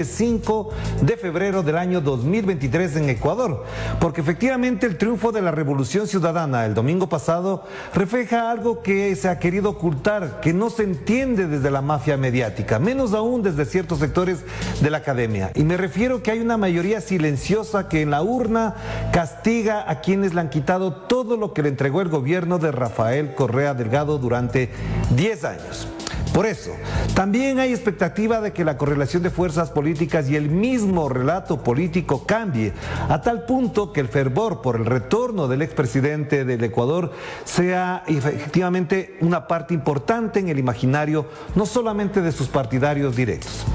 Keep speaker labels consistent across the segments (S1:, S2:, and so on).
S1: 5 de febrero del año 2023 en Ecuador, porque efectivamente el triunfo de la Revolución Ciudadana el domingo pasado refleja algo que se ha querido ocultar, que no se entiende desde la mafia mediática, menos aún desde ciertos sectores de la academia. Y me refiero que hay una mayoría silenciosa que en la urna castiga a quienes le han quitado todo lo que le entregó el gobierno de Rafael Correa Delgado durante 10 años. Por eso, también hay expectativa de que la correlación de fuerzas políticas y el mismo relato político cambie, a tal punto que el fervor por el retorno del expresidente del Ecuador sea efectivamente una parte importante en el imaginario, no solamente de sus partidarios directos.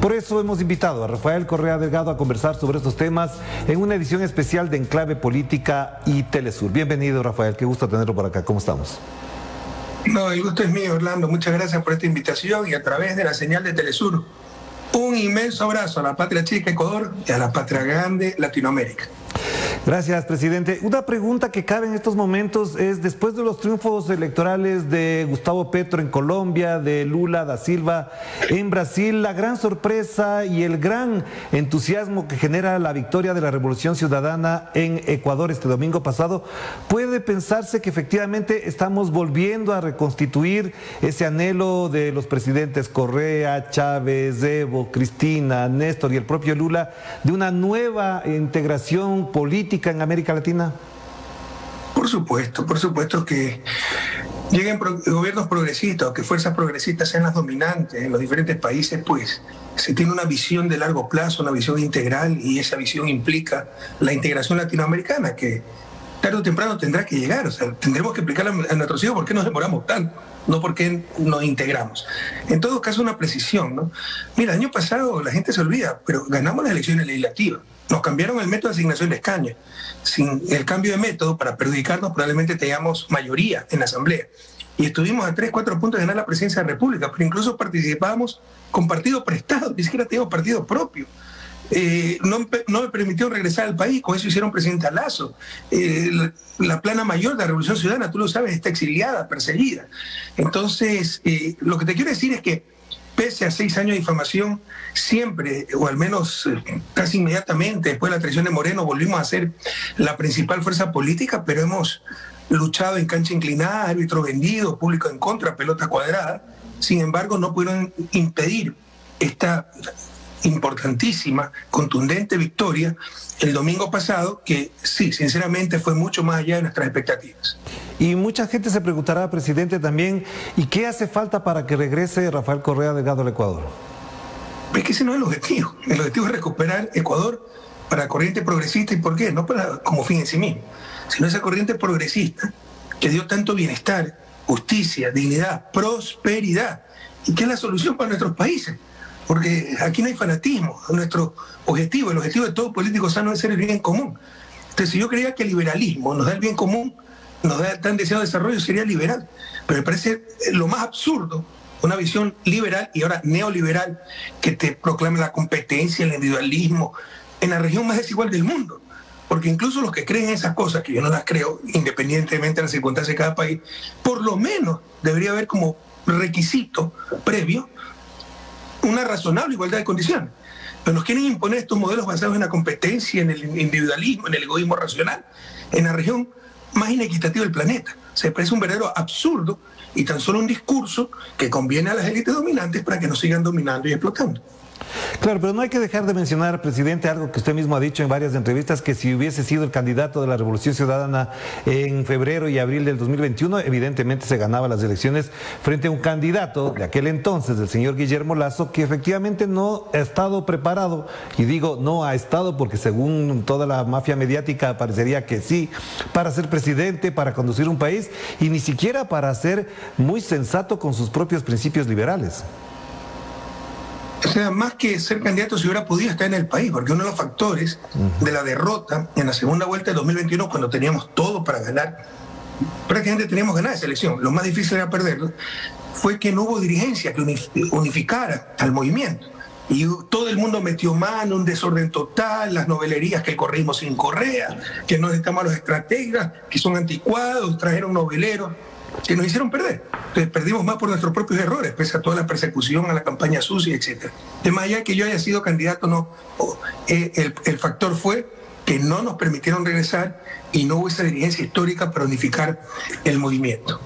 S1: Por eso hemos invitado a Rafael Correa Delgado a conversar sobre estos temas en una edición especial de Enclave Política y Telesur. Bienvenido, Rafael, qué gusto tenerlo por acá. ¿Cómo estamos?
S2: No, el gusto es mío, Orlando. Muchas gracias por esta invitación y a través de la señal de Telesur. Un inmenso abrazo a la patria chica Ecuador y a la patria grande Latinoamérica.
S1: Gracias, presidente. Una pregunta que cabe en estos momentos es, después de los triunfos electorales de Gustavo Petro en Colombia, de Lula da Silva en Brasil, la gran sorpresa y el gran entusiasmo que genera la victoria de la Revolución Ciudadana en Ecuador este domingo pasado, ¿puede pensarse que efectivamente estamos volviendo a reconstituir ese anhelo de los presidentes Correa, Chávez, Evo, Cristina, Néstor y el propio Lula de una nueva integración política? en América Latina?
S2: Por supuesto, por supuesto que lleguen gobiernos progresistas o que fuerzas progresistas sean las dominantes en los diferentes países, pues se tiene una visión de largo plazo, una visión integral y esa visión implica la integración latinoamericana que tarde o temprano tendrá que llegar. O sea, tendremos que explicar a nuestros hijos por qué nos demoramos tanto, no por qué nos integramos. En todo caso, una precisión, ¿no? Mira, el año pasado la gente se olvida, pero ganamos las elecciones legislativas. Nos cambiaron el método de asignación de escaños. Sin el cambio de método, para perjudicarnos, probablemente tengamos mayoría en la Asamblea. Y estuvimos a tres, cuatro puntos de ganar la presidencia de la República, pero incluso participábamos con partido prestado, ni siquiera teníamos partido propio. Eh, no, me permitieron regresar al país, con eso hicieron presidente Lazo. Eh, la, plana mayor de la Revolución Ciudadana, tú lo sabes, está exiliada, perseguida. Entonces, eh, lo que te quiero decir es que pese a seis años de información, siempre, o al menos eh, casi inmediatamente después de la traición de Moreno, volvimos a ser la principal fuerza política, pero hemos luchado en cancha inclinada, árbitro vendido, público en contra, pelota cuadrada. Sin embargo, no pudieron impedir esta importantísima, contundente victoria el domingo pasado, que sí, sinceramente fue mucho más allá de nuestras expectativas.
S1: Y mucha gente se preguntará, presidente, también, ¿y qué hace falta para que regrese Rafael Correa Delgado al Ecuador?
S2: Es que ese no es el objetivo. El objetivo es recuperar Ecuador para corriente progresista. ¿Y por qué? No para como fin en sí mismo, sino esa corriente progresista que dio tanto bienestar, justicia, dignidad, prosperidad, y que es la solución para nuestros países. Porque aquí no hay fanatismo. Nuestro objetivo, el objetivo de todo político sano es ser el bien común. Entonces, si yo creía que el liberalismo nos da el bien común, nos da tan deseado desarrollo, sería liberal. Pero me parece lo más absurdo una visión liberal y ahora neoliberal que te proclame la competencia, el individualismo en la región más desigual del mundo. Porque incluso los que creen esas cosas, que yo no las creo, independientemente de las circunstancias de cada país, por lo menos debería haber como requisito previo una razonable igualdad de condiciones. Pero nos quieren imponer estos modelos basados en la competencia, en el individualismo, en el egoísmo racional, en la región más inequitativa del planeta. Se parece un verdadero absurdo y tan solo un discurso que conviene a las élites dominantes para que nos sigan dominando y explotando.
S1: Claro, pero no hay que dejar de mencionar, presidente, algo que usted mismo ha dicho en varias entrevistas, que si hubiese sido el candidato de la Revolución Ciudadana en febrero y abril del 2021, evidentemente se ganaba las elecciones frente a un candidato de aquel entonces, del señor Guillermo Lazo, que efectivamente no ha estado preparado, y digo no ha estado porque según toda la mafia mediática parecería que sí, para ser presidente, para conducir un país, y ni siquiera para ser muy sensato con sus propios principios liberales.
S2: O sea, más que ser candidato, se hubiera podido estar en el país, porque uno de los factores de la derrota en la segunda vuelta de 2021, cuando teníamos todo para ganar, prácticamente teníamos ganar esa elección, lo más difícil era perderlo, fue que no hubo dirigencia que unificara al movimiento. Y todo el mundo metió mano, un desorden total, las novelerías que corrimos sin correa, que no necesitamos a los estrategas, que son anticuados, trajeron noveleros. Que nos hicieron perder. Entonces perdimos más por nuestros propios errores, pese a toda la persecución, a la campaña sucia, etc. De más allá que yo haya sido candidato, no, eh, el, el factor fue que no nos permitieron regresar y no hubo esa dirigencia histórica para unificar el movimiento.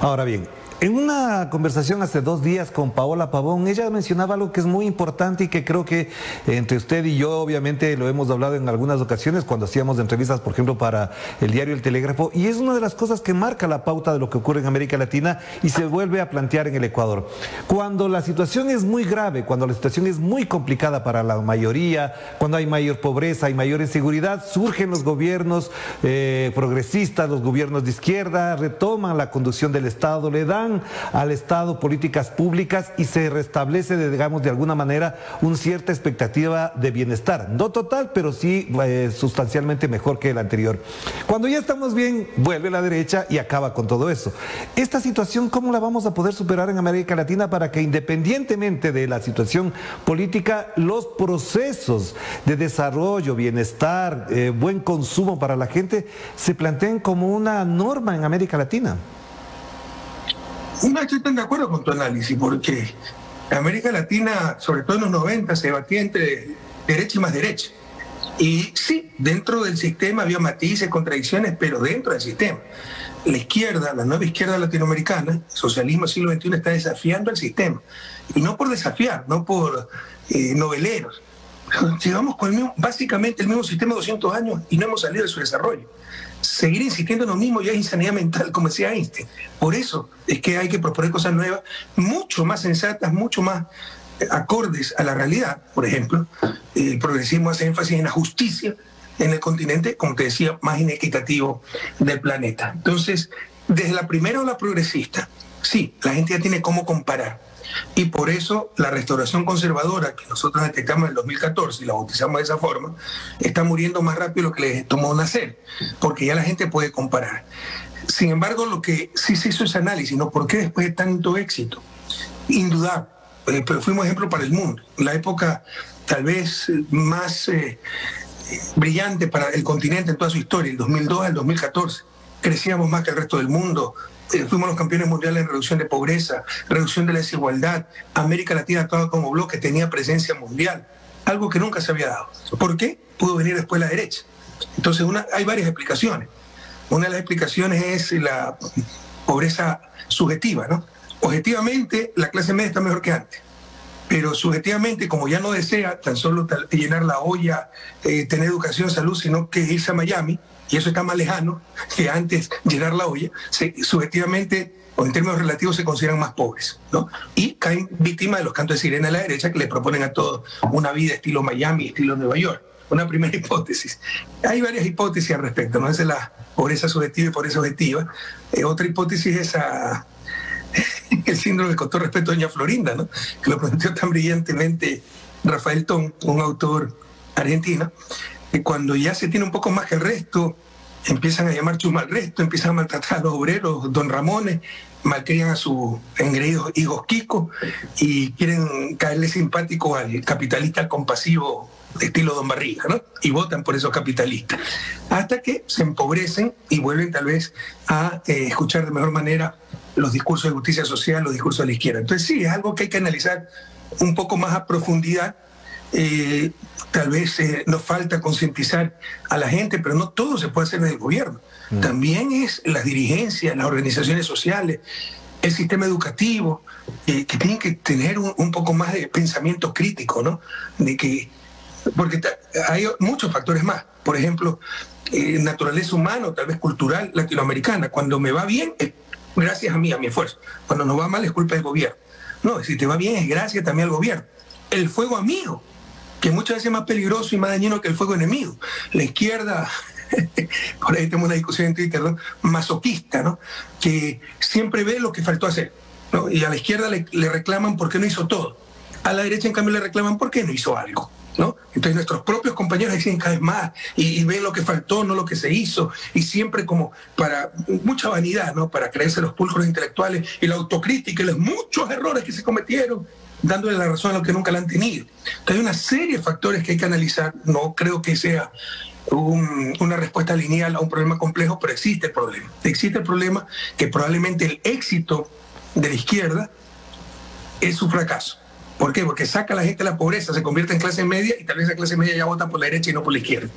S1: Ahora bien, en una conversación hace dos días con Paola Pavón, ella mencionaba algo que es muy importante y que creo que entre usted y yo obviamente lo hemos hablado en algunas ocasiones cuando hacíamos entrevistas, por ejemplo, para el diario El Telégrafo, y es una de las cosas que marca la pauta de lo que ocurre en América Latina y se vuelve a plantear en el Ecuador. Cuando la situación es muy grave, cuando la situación es muy complicada para la mayoría, cuando hay mayor pobreza, y mayor inseguridad, surgen los gobiernos eh, progresistas, los gobiernos de izquierda, retoman la conducción del Estado, le dan al Estado políticas públicas y se restablece, digamos, de alguna manera, una cierta expectativa de bienestar. No total, pero sí eh, sustancialmente mejor que el anterior. Cuando ya estamos bien, vuelve la derecha y acaba con todo eso. Esta situación, ¿cómo la vamos a poder superar en América Latina para que independientemente de la situación política, los procesos de desarrollo, bienestar, eh, buen consumo para la gente se planteen como una norma en América Latina?
S2: No estoy tan de acuerdo con tu análisis, porque América Latina, sobre todo en los 90, se debatía entre derecha y más derecha. Y sí, dentro del sistema había matices, contradicciones, pero dentro del sistema. La izquierda, la nueva izquierda latinoamericana, el socialismo siglo XXI, está desafiando el sistema. Y no por desafiar, no por eh, noveleros. Llevamos con el mismo, básicamente el mismo sistema de 200 años y no hemos salido de su desarrollo seguir insistiendo en lo mismo ya es insanidad mental, como decía Einstein. Por eso es que hay que proponer cosas nuevas, mucho más sensatas, mucho más eh, acordes a la realidad. Por ejemplo, el progresismo hace énfasis en la justicia en el continente, como te decía, más inequitativo del planeta. Entonces, desde la primera ola progresista, sí, la gente ya tiene cómo comparar y por eso la restauración conservadora que nosotros detectamos en el 2014 y la bautizamos de esa forma, está muriendo más rápido lo que le tomó nacer, porque ya la gente puede comparar. Sin embargo, lo que sí se hizo ese análisis, ¿no? ¿Por qué después de tanto éxito? Indudable, eh, pero fuimos ejemplo para el mundo. La época tal vez más eh, brillante para el continente en toda su historia, el 2002 al 2014. Crecíamos más que el resto del mundo, fuimos los campeones mundiales en reducción de pobreza, reducción de la desigualdad. América Latina, todo como bloque, tenía presencia mundial, algo que nunca se había dado. ¿Por qué? Pudo venir después la derecha. Entonces, una, hay varias explicaciones. Una de las explicaciones es la pobreza subjetiva, ¿no? Objetivamente, la clase media está mejor que antes pero subjetivamente, como ya no desea tan solo llenar la olla, eh, tener educación, salud, sino que irse a Miami, y eso está más lejano que antes llenar la olla, subjetivamente o en términos relativos se consideran más pobres, ¿no? Y caen víctimas de los cantos de sirena a la derecha que le proponen a todos una vida estilo Miami, estilo Nueva York. Una primera hipótesis. Hay varias hipótesis al respecto, ¿no? Esa es la pobreza subjetiva y pobreza objetiva. Eh, otra hipótesis es el síndrome con todo respeto doña Florinda, ¿no? Que lo planteó tan brillantemente Rafael Ton, un autor argentino, cuando ya se tiene un poco más que el resto, empiezan a llamar chuma al resto, empiezan a maltratar a los obreros, don Ramones, malcrían a sus engreídos hijos Kiko y quieren caerle simpático al capitalista compasivo de estilo Don Barriga, ¿no? Y votan por esos capitalistas. Hasta que se empobrecen y vuelven tal vez a eh, escuchar de mejor manera los discursos de justicia social, los discursos de la izquierda. Entonces sí, es algo que hay que analizar un poco más a profundidad eh, tal vez eh, nos falta concientizar a la gente, pero no todo se puede hacer en el gobierno. Mm. También es las dirigencias, las organizaciones sociales, el sistema educativo, eh, que tienen que tener un, poco más de pensamiento crítico, ¿no? De que, porque hay muchos factores más. Por ejemplo, naturaleza humana, tal vez cultural latinoamericana. Cuando me va bien, es gracias a mí, a mi esfuerzo. Cuando nos va mal, es culpa del gobierno. No, si te va bien, es gracias también al gobierno. El fuego amigo que muchas veces es más peligroso y más dañino que el fuego enemigo. La izquierda, por ahí tenemos una discusión en Twitter, masoquista, ¿no? que siempre ve lo que faltó hacer. ¿no? Y a la izquierda le, reclaman por qué no hizo todo. A la derecha, en cambio, le reclaman por qué no hizo algo. ¿No? Entonces nuestros propios compañeros dicen cada vez más y, ven lo que faltó, no lo que se hizo, y siempre como para mucha vanidad, ¿no? Para creerse los pulcros intelectuales y la autocrítica y los muchos errores que se cometieron dándole la razón a lo que nunca la han tenido. Entonces hay una serie de factores que hay que analizar. No creo que sea una respuesta lineal a un problema complejo, pero existe el problema. Existe el problema que probablemente el éxito de la izquierda es su fracaso. ¿Por qué? Porque saca a la gente de la pobreza, se convierte en clase media y tal vez la clase media ya vota por la derecha y no por la izquierda.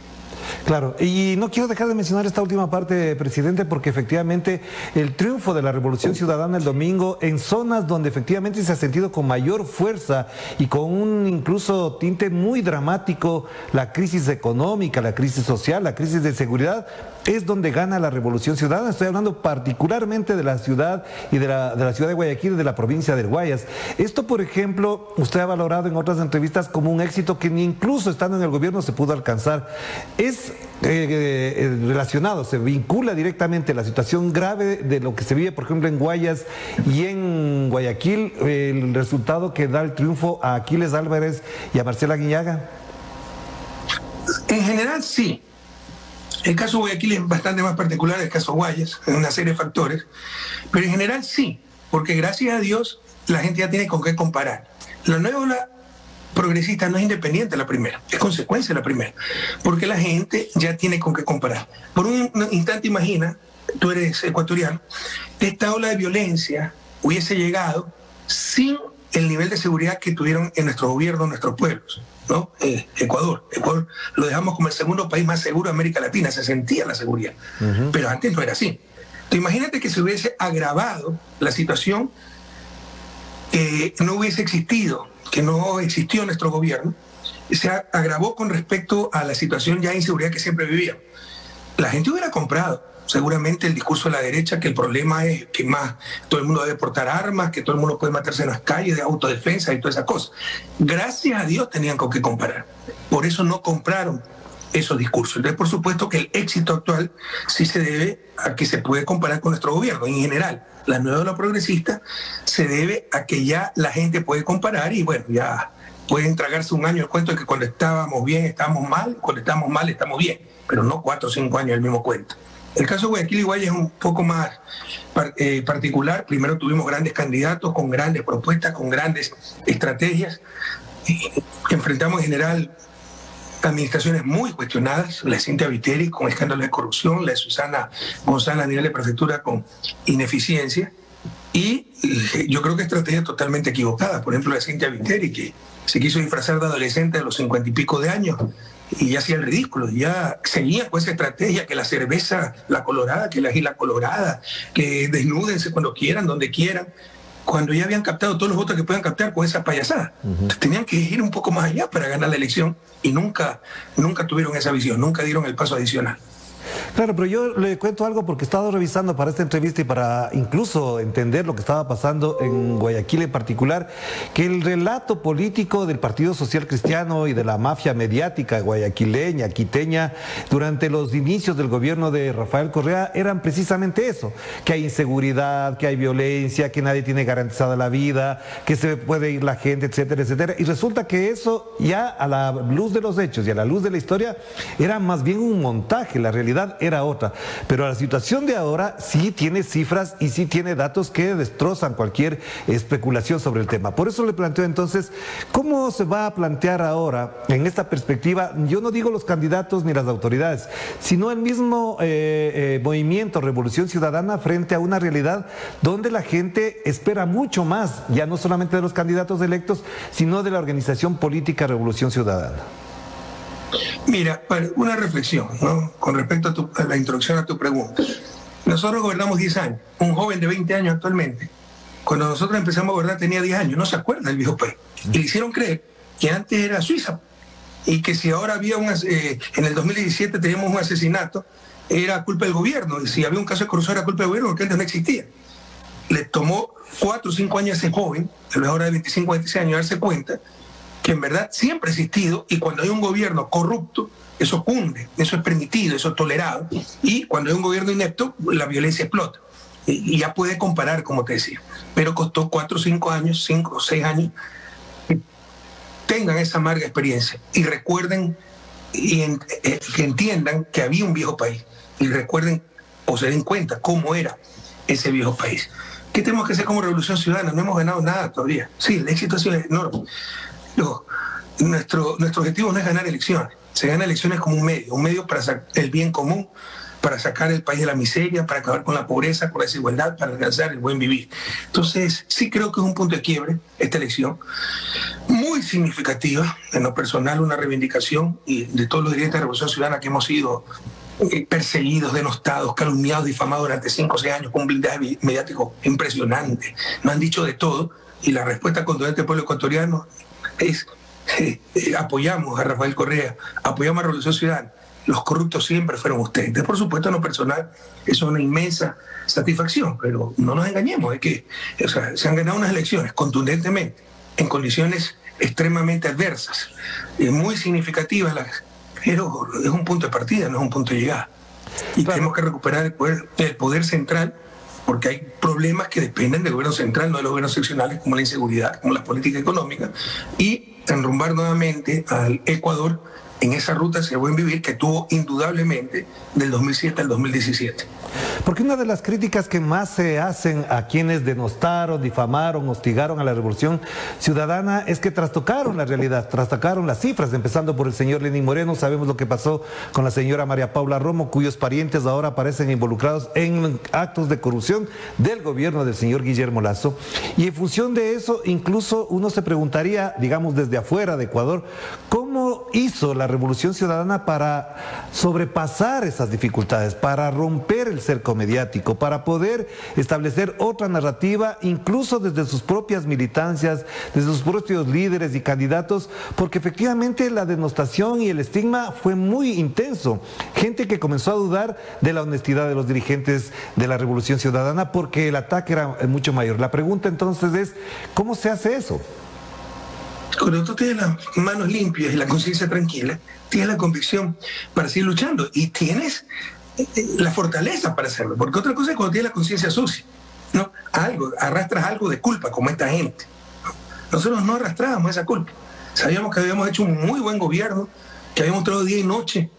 S1: Claro, y no quiero dejar de mencionar esta última parte, presidente, porque efectivamente el triunfo de la Revolución Ciudadana el domingo en zonas donde efectivamente se ha sentido con mayor fuerza y con un incluso tinte muy dramático la crisis económica, la crisis social, la crisis de seguridad, es donde gana la Revolución Ciudadana. Estoy hablando particularmente de la ciudad y de la, ciudad de Guayaquil y de la provincia de Guayas. Esto, por ejemplo, usted ha valorado en otras entrevistas como un éxito que ni incluso estando en el gobierno se pudo alcanzar. Es eh, eh, relacionado, se vincula directamente la situación grave de lo que se vive, por ejemplo, en Guayas y en Guayaquil, el resultado que da el triunfo a Aquiles Álvarez y a Marcela Guiñaga?
S2: En general, sí. El caso Guayaquil es bastante más particular del caso Guayas, en una serie de factores, pero en general sí, porque gracias a Dios la gente ya tiene con qué comparar. La nueva ola progresista no es independiente la primera, es consecuencia de la primera, porque la gente ya tiene con qué comparar. Por un instante imagina, tú eres ecuatoriano, esta ola de violencia hubiese llegado sin el nivel de seguridad que tuvieron en nuestro gobierno, nuestros pueblos. ¿No? Eh, Ecuador. Ecuador lo dejamos como el segundo país más seguro de América Latina, se sentía la seguridad. Pero antes no era así. imagínate que se hubiese agravado la situación, que no hubiese existido que no existió nuestro gobierno, se agravó con respecto a la situación ya de inseguridad que siempre vivía. La gente hubiera comprado seguramente el discurso de la derecha que el problema es que más todo el mundo debe portar armas, que todo el mundo puede matarse en las calles de autodefensa y todas esas cosas. Gracias a Dios tenían con qué comparar. Por eso no compraron esos discursos. Entonces, por supuesto que el éxito actual sí se debe a que se puede comparar con nuestro gobierno en general la nueva ola progresista, se debe a que ya la gente puede comparar y bueno, ya pueden tragarse un año el cuento de que cuando estábamos bien estábamos mal, cuando estamos mal estamos bien, pero no cuatro o cinco años el mismo cuento. El caso de Guayaquil y Guaya es un poco más eh, particular. Primero tuvimos grandes candidatos con grandes propuestas, con grandes estrategias. enfrentamos en general administraciones muy cuestionadas, la de Cintia Viteri con escándalos de corrupción, la de Susana González a nivel de prefectura con ineficiencia, y yo creo que estrategia totalmente equivocada. Por ejemplo, la de Cintia Viteri, que se quiso disfrazar de adolescente de los cincuenta y pico de años y ya hacía el ridículo, ya seguía con esa estrategia que la cerveza, la colorada, que la gila colorada, que desnúdense cuando quieran, donde quieran cuando ya habían captado todos los votos que puedan captar con esa payasada. Tenían que ir un poco más allá para ganar la elección y nunca, nunca tuvieron esa visión, nunca dieron el paso adicional.
S1: Claro, pero yo le cuento algo porque he estado revisando para esta entrevista y para incluso entender lo que estaba pasando en Guayaquil en particular, que el relato político del Partido Social Cristiano y de la mafia mediática guayaquileña, quiteña, durante los inicios del gobierno de Rafael Correa eran precisamente eso, que hay inseguridad, que hay violencia, que nadie tiene garantizada la vida, que se puede ir la gente, etcétera, etcétera. Y resulta que eso ya a la luz de los hechos y a la luz de la historia era más bien un montaje, la realidad era otra. Pero la situación de ahora sí tiene cifras y sí tiene datos que destrozan cualquier especulación sobre el tema. Por eso le planteo entonces, ¿cómo se va a plantear ahora en esta perspectiva? Yo no digo los candidatos ni las autoridades, sino el mismo eh, eh, movimiento Revolución Ciudadana frente a una realidad donde la gente espera mucho más, ya no solamente de los candidatos electos, sino de la organización política Revolución Ciudadana.
S2: Mira, una reflexión ¿no? con respecto a, la introducción a tu pregunta. Nosotros gobernamos 10 años, un joven de 20 años actualmente. Cuando nosotros empezamos a gobernar tenía 10 años, no se acuerda del viejo país. Y le hicieron creer que antes era Suiza y que si ahora había un, eh, en el 2017 teníamos un asesinato, era culpa del gobierno. Y si había un caso de corrupción era culpa del gobierno porque antes no existía. Le tomó 4 o 5 años a ese joven, a la hora de 25 o 26 años, darse cuenta que en verdad siempre ha existido y cuando hay un gobierno corrupto, eso cunde, eso es permitido, eso es tolerado. Y cuando hay un gobierno inepto, la violencia explota. Y, ya puede comparar, como te decía. Pero costó cuatro o cinco años, cinco o seis años, tengan esa amarga experiencia y recuerden y eh, que entiendan que había un viejo país y recuerden o se den cuenta cómo era ese viejo país. ¿Qué tenemos que hacer como revolución ciudadana? No hemos ganado nada todavía. Sí, el éxito ha sido enorme nuestro, nuestro objetivo no es ganar elecciones. se gana elecciones como un medio, un medio para el bien común, para sacar el país de la miseria, para acabar con la pobreza, con la desigualdad, para alcanzar el buen vivir. Entonces, sí creo que es un punto de quiebre esta elección, muy significativa, en lo personal, una reivindicación y de todos los dirigentes de la Revolución Ciudadana que hemos sido eh, perseguidos, denostados, calumniados, difamados durante cinco o seis años con un blindaje mediático impresionante. Nos han dicho de todo y la respuesta contundente del pueblo ecuatoriano es eh, eh, apoyamos a Rafael Correa, apoyamos a Revolución Ciudadana los corruptos siempre fueron ustedes. Por supuesto, en lo personal, eso es una inmensa satisfacción, pero no nos engañemos, es que se han ganado unas elecciones contundentemente, en condiciones extremadamente adversas, y muy significativas, pero es un punto de partida, no es un punto de llegada. Y tenemos que recuperar el poder, el poder central porque hay problemas que dependen del gobierno central, no de los gobiernos seccionales, como la inseguridad, como la política económica, y enrumbar nuevamente al Ecuador en esa ruta hacia buen vivir que tuvo indudablemente del 2007 al 2017.
S1: Porque una de las críticas que más se hacen a quienes denostaron, difamaron, hostigaron a la revolución ciudadana es que trastocaron la realidad, trastocaron las cifras, empezando por el señor Lenín Moreno. Sabemos lo que pasó con la señora María Paula Romo, cuyos parientes ahora aparecen involucrados en actos de corrupción del gobierno del señor Guillermo Lazo. Y en función de eso, incluso uno se preguntaría, digamos desde afuera de Ecuador, ¿cómo hizo la revolución ciudadana para sobrepasar esas dificultades, para romper el cerco mediático, para poder establecer otra narrativa, incluso desde sus propias militancias, desde sus propios líderes y candidatos, porque efectivamente la denostación y el estigma fue muy intenso. Gente que comenzó a dudar de la honestidad de los dirigentes de la Revolución Ciudadana porque el ataque era mucho mayor. La pregunta entonces es, ¿cómo se hace eso?
S2: Cuando tú tienes las manos limpias y la conciencia tranquila, tienes la convicción para seguir luchando y tienes la fortaleza para hacerlo, porque otra cosa es cuando tienes la conciencia sucia, ¿no? Algo, arrastras algo de culpa como esta gente. Nosotros no arrastrábamos esa culpa. Sabíamos que habíamos hecho un muy buen gobierno, que habíamos trabajado día y noche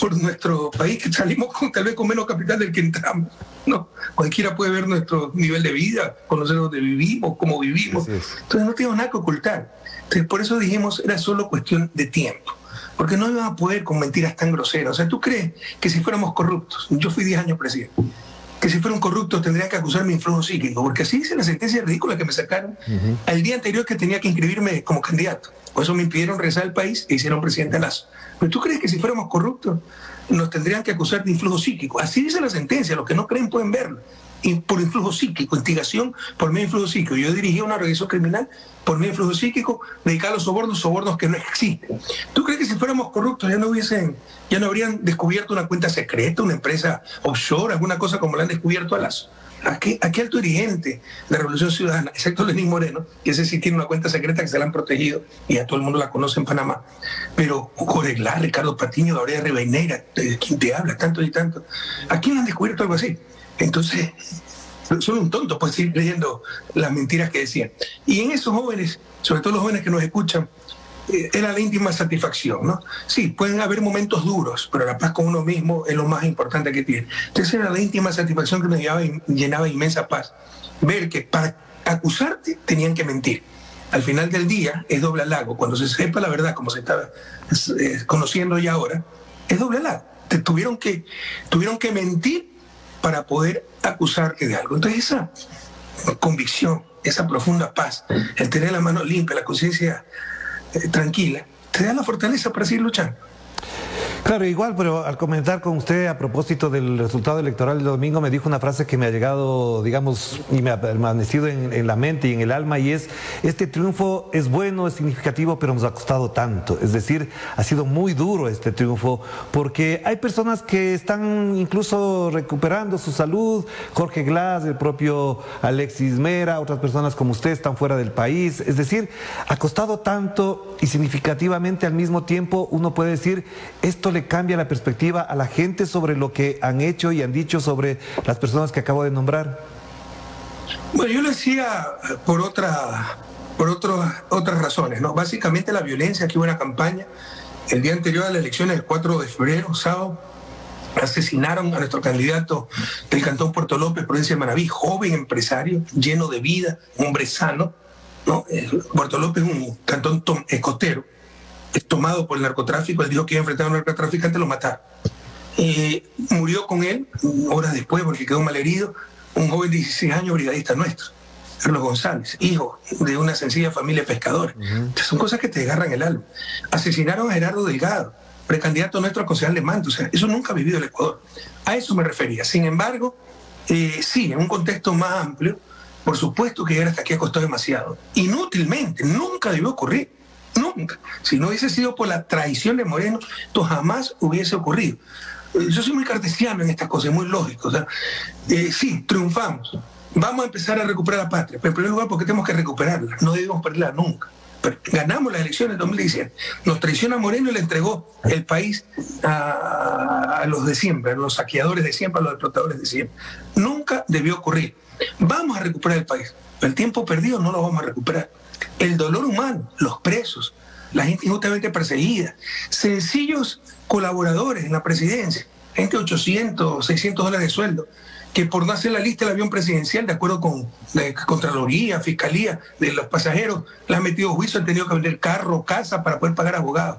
S2: por nuestro país, que salimos con, tal vez con menos capital del que entramos. No, cualquiera puede ver nuestro nivel de vida, conocer dónde vivimos, cómo vivimos. Entonces no tenemos nada que ocultar. Entonces por eso dijimos, era solo cuestión de tiempo porque no iban a poder con mentiras tan groseras. O sea, ¿tú crees que si fuéramos corruptos, yo fui 10 años presidente, que si fueran corruptos tendrían que acusarme de influjo psíquico? Porque así dice la sentencia ridícula que me sacaron al día anterior que tenía que inscribirme como candidato. Por eso me impidieron regresar al país e hicieron presidente Lazo. Pero ¿tú crees que si fuéramos corruptos nos tendrían que acusar de influjo psíquico? Así dice la sentencia, los que no creen pueden verlo por influjo psíquico, instigación por medio de influjo psíquico. Yo dirigía una organización criminal por medio de influjo psíquico, dedicada a los sobornos, sobornos que no existen. ¿Tú crees que si fuéramos corruptos ya no hubiesen, ya no habrían descubierto una cuenta secreta, una empresa offshore, alguna cosa como la han descubierto a Lazo? Aquí, aquí alto dirigente de la Revolución Ciudadana, excepto Lenín Moreno, que ese sí tiene una cuenta secreta que se la han protegido y a todo el mundo la conoce en Panamá. Pero Jorge Ricardo Patiño, Gabriela Rivainera, quien te habla, tanto y tanto. ¿A quién han descubierto algo así? Entonces, son un tonto pues ir leyendo las mentiras que decían. Y en esos jóvenes, sobre todo los jóvenes que nos escuchan, eh, era la íntima satisfacción, ¿no? Sí, pueden haber momentos duros, pero la paz con uno mismo es lo más importante que tiene. Entonces era la íntima satisfacción que nos llenaba, llenaba inmensa paz. Ver que para acusarte tenían que mentir. Al final del día es doble halago. Cuando se sepa la verdad, como se está eh, conociendo ya ahora, es doble halago. Te tuvieron que, tuvieron que mentir para poder acusarte de algo. Entonces esa convicción, esa profunda paz, el tener la mano limpia, la conciencia eh, tranquila, te da la fortaleza para seguir luchando.
S1: Claro, igual, pero al comentar con usted a propósito del resultado electoral del domingo, me dijo una frase que me ha llegado, digamos, y me ha permanecido en, la mente y en el alma, y es, este triunfo es bueno, es significativo, pero nos ha costado tanto. Es decir, ha sido muy duro este triunfo, porque hay personas que están incluso recuperando su salud, Jorge Glass, el propio Alexis Mera, otras personas como usted están fuera del país. Es decir, ha costado tanto y significativamente al mismo tiempo uno puede decir, esto le cambia la perspectiva a la gente sobre lo que han hecho y han dicho sobre las personas que acabo de nombrar?
S2: Bueno, yo lo decía por otra, por otras razones, ¿no? Básicamente la violencia, que hubo una campaña. El día anterior a la elección, el 4 de febrero, sábado, asesinaron a nuestro candidato del Cantón Puerto López, provincia de Manaví, joven empresario, lleno de vida, hombre sano. ¿no? Eh, Puerto López es un cantón escotero tomado por el narcotráfico, él dijo que iba a enfrentar a un narcotraficante, lo mataron. Eh, murió con él horas después porque quedó mal herido un joven de 16 años, brigadista nuestro, Carlos González, hijo de una sencilla familia pescadora. son cosas que te desgarran el alma. Asesinaron a Gerardo Delgado, precandidato nuestro a concejal de Manto. O sea, eso nunca ha vivido el Ecuador. A eso me refería. Sin embargo, eh, sí, en un contexto más amplio, por supuesto que llegar hasta aquí ha costado demasiado. Inútilmente, nunca debió ocurrir. Nunca. Si no hubiese sido por la traición de Moreno, esto jamás hubiese ocurrido. Eh, yo soy muy cartesiano en estas cosas, muy lógico. O sea, eh, sí, triunfamos. Vamos a empezar a recuperar la patria, pero en primer lugar porque tenemos que recuperarla. No debemos perderla nunca. ganamos las elecciones en 2017. Nos traiciona Moreno y le entregó el país a, los de siempre, a los saqueadores de siempre, a los explotadores de siempre. Nunca debió ocurrir. Vamos a recuperar el país. El tiempo perdido no lo vamos a recuperar. El dolor humano, los presos, la gente injustamente perseguida, sencillos colaboradores en la presidencia, gente de 800, 600 dólares de sueldo, que por no hacer la lista del avión presidencial, de acuerdo con la Contraloría, Fiscalía, de los pasajeros, le han metido juicio, han tenido que vender carro, casa para poder pagar abogados.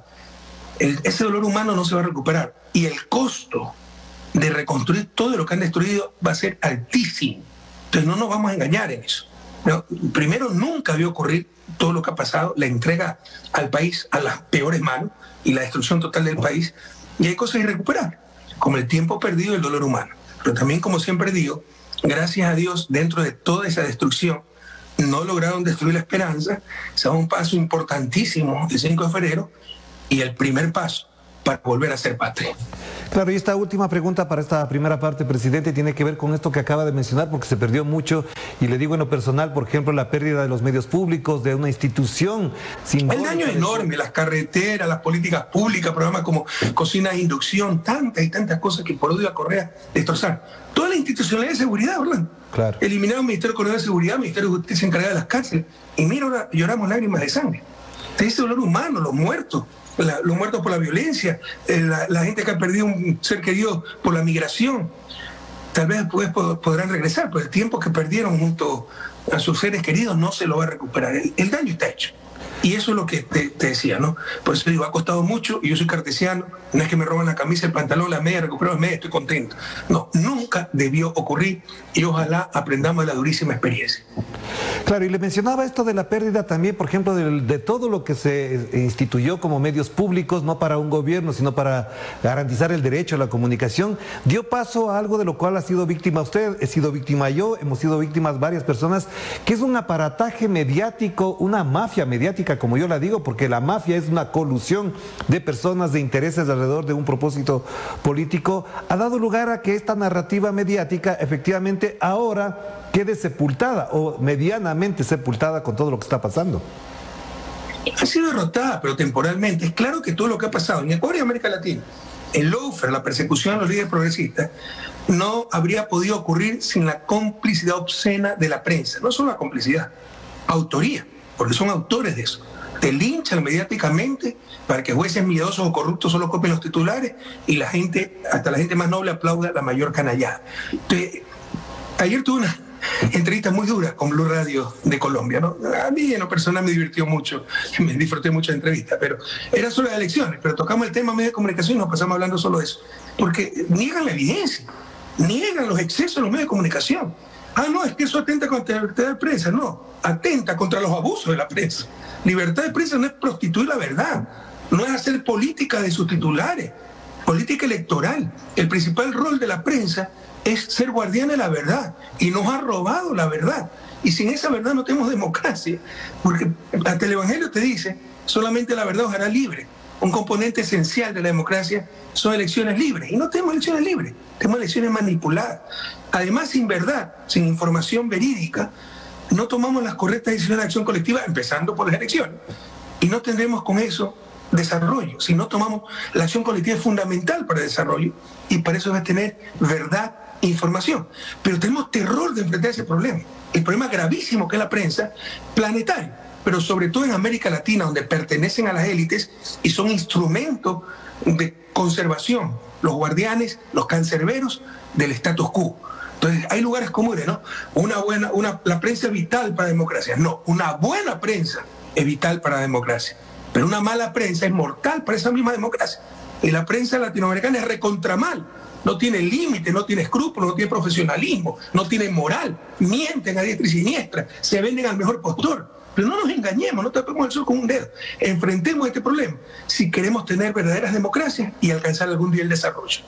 S2: ese dolor humano no se va a recuperar. Y el costo de reconstruir todo lo que han destruido va a ser altísimo. Entonces no nos vamos a engañar en eso. primero, nunca vio ocurrir todo lo que ha pasado, la entrega al país a las peores manos y la destrucción total del país. Y hay cosas irrecuperables, como el tiempo perdido y el dolor humano. Pero también, como siempre digo, gracias a Dios, dentro de toda esa destrucción, no lograron destruir la esperanza. Se da un paso importantísimo el 5 de febrero y el primer paso para volver a ser patria.
S1: Claro, y esta última pregunta para esta primera parte, presidente, tiene que ver con esto que acaba de mencionar, porque se perdió mucho, y le digo en lo personal, por ejemplo, la pérdida de los medios públicos, de una institución
S2: sin... El daño enorme, las carreteras, las políticas públicas, programas como cocina de inducción, tantas y tantas cosas que por odio a Correa destrozar. Toda la institucionalidad de seguridad, ¿verdad? Claro. Eliminaron el Ministerio de Seguridad, el Ministerio de Justicia encargado de las cárceles, y mira, ahora lloramos lágrimas de sangre. Ese dolor humano, los muertos, los muertos por la violencia, eh, la, gente que ha perdido un ser querido por la migración. Tal vez después podrán regresar, pero el tiempo que perdieron junto a sus seres queridos no se lo va a recuperar. el daño está hecho. Y eso es lo que te, decía, ¿no? Por eso digo, ha costado mucho y yo soy cartesiano, no es que me roban la camisa, el pantalón, la media, recupero la media, estoy contento. No, nunca debió ocurrir y ojalá aprendamos de la durísima experiencia.
S1: Claro, y le mencionaba esto de la pérdida también, por ejemplo, de, todo lo que se instituyó como medios públicos, no para un gobierno, sino para garantizar el derecho a la comunicación. Dio paso a algo de lo cual ha sido víctima usted, he sido víctima yo, hemos sido víctimas varias personas, que es un aparataje mediático, una mafia mediática como yo la digo, porque la mafia es una colusión de personas de intereses alrededor de un propósito político, ha dado lugar a que esta narrativa mediática efectivamente ahora quede sepultada o medianamente sepultada con todo lo que está pasando.
S2: Ha sido derrotada, pero temporalmente. Es claro que todo lo que ha pasado en Ecuador y América Latina, el loafer, la persecución a los líderes progresistas, no habría podido ocurrir sin la complicidad obscena de la prensa. No solo la complicidad, autoría porque son autores de eso. Te linchan mediáticamente para que jueces miedosos o corruptos solo copien los titulares y la gente, hasta la gente más noble, aplauda la mayor canallada. ayer tuve una entrevista muy dura con Blue Radio de Colombia. A mí en lo personal me divirtió mucho, me disfruté mucho de entrevista, pero era solo las elecciones, pero tocamos el tema de medios de comunicación y nos pasamos hablando solo de eso, porque niegan la evidencia, niegan los excesos de los medios de comunicación. Ah, no, es que eso atenta contra la libertad de prensa. No, atenta contra los abusos de la prensa. Libertad de prensa no es prostituir la verdad, no es hacer política de sus titulares, política electoral. El principal rol de la prensa es ser guardián de la verdad y nos ha robado la verdad. Y sin esa verdad no tenemos democracia, porque hasta el Evangelio te dice, solamente la verdad os hará libre. Un componente esencial de la democracia son elecciones libres. Y no tenemos elecciones libres, tenemos elecciones manipuladas. Además, sin verdad, sin información verídica, no tomamos las correctas decisiones de acción colectiva, empezando por las elecciones. Y no tendremos con eso desarrollo. Si no tomamos la acción colectiva es fundamental para el desarrollo y para eso debe tener verdad e información. Pero tenemos terror de enfrentar ese problema. El problema gravísimo que es la prensa planetaria, pero sobre todo en América Latina, donde pertenecen a las élites y son instrumentos de conservación, los guardianes, los cancerberos del status quo. Entonces, hay lugares comunes, ¿no? Una buena, una, la prensa es vital para la democracia. No, una buena prensa es vital para la democracia. Pero una mala prensa es mortal para esa misma democracia. Y la prensa latinoamericana es recontra mal. No tiene límite, no tiene escrúpulos, no tiene profesionalismo, no tiene moral. Mienten a diestra y siniestra, se venden al mejor postor. Pero no nos engañemos, no tapemos el sol con un dedo. Enfrentemos este problema si queremos tener verdaderas democracias y alcanzar algún día el desarrollo.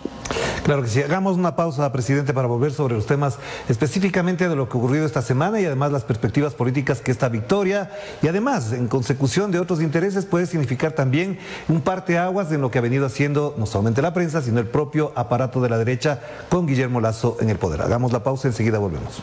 S1: Claro que sí. Hagamos una pausa, presidente, para volver sobre los temas específicamente de lo que ha ocurrido esta semana y además las perspectivas políticas que esta victoria y además en consecución de otros intereses puede significar también un parteaguas en lo que ha venido haciendo no solamente la prensa, sino el propio aparato de la derecha con Guillermo Lazo en el poder. Hagamos la pausa, enseguida volvemos.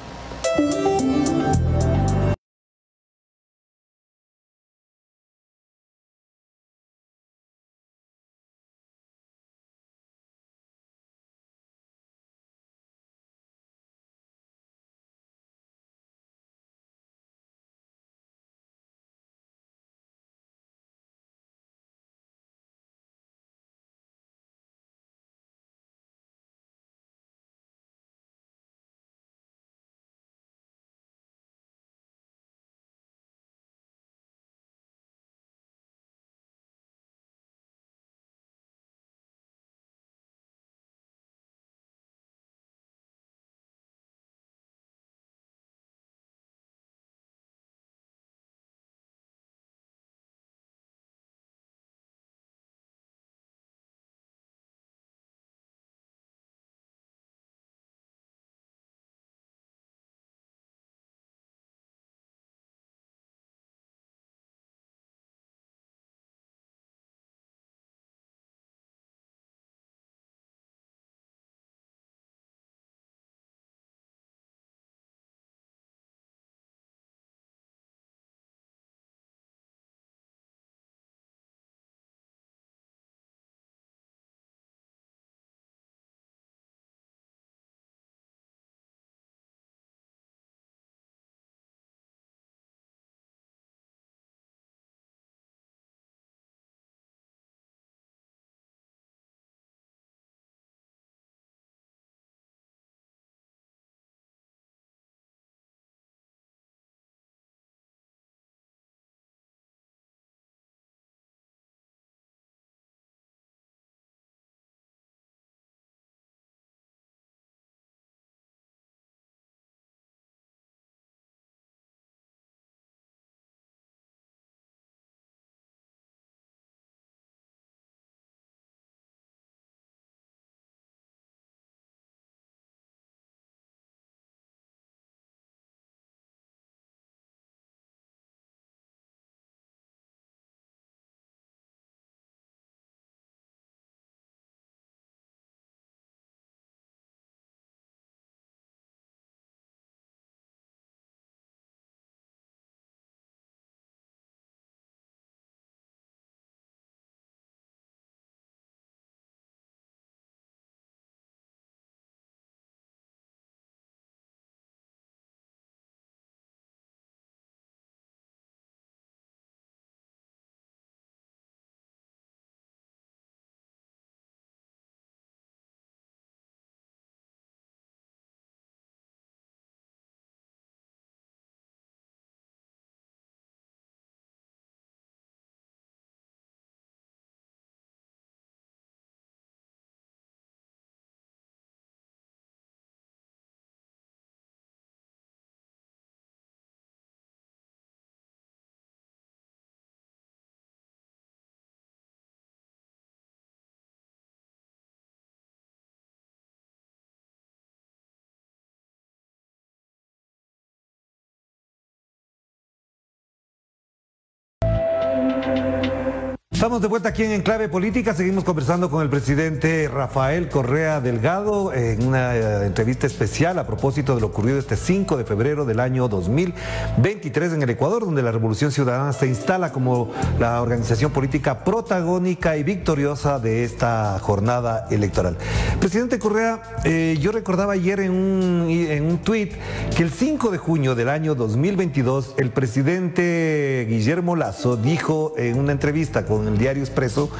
S1: Estamos de vuelta aquí en Enclave Política. Seguimos conversando con el presidente Rafael Correa Delgado en una eh, entrevista especial a propósito de lo ocurrido este 5 de febrero del año 2023 en el Ecuador, donde la Revolución Ciudadana se instala como la organización política protagónica y victoriosa de esta jornada electoral. Presidente Correa, eh, yo recordaba ayer en un, en un tuit que el 5 de junio del año 2022 el presidente Guillermo Lazo dijo en una entrevista con el diario Expreso,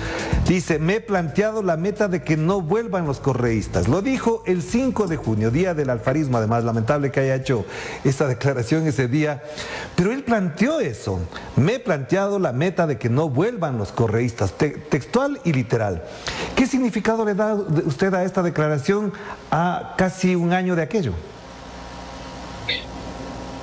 S1: dice, me he planteado la meta de que no vuelvan los correístas. Lo dijo el 5 de junio, día del alfarismo, además, lamentable que haya hecho esta declaración ese día, pero él planteó eso, me he planteado la meta de que no vuelvan los correístas, textual y literal. ¿Qué significado le da usted a esta declaración a casi un año de aquello?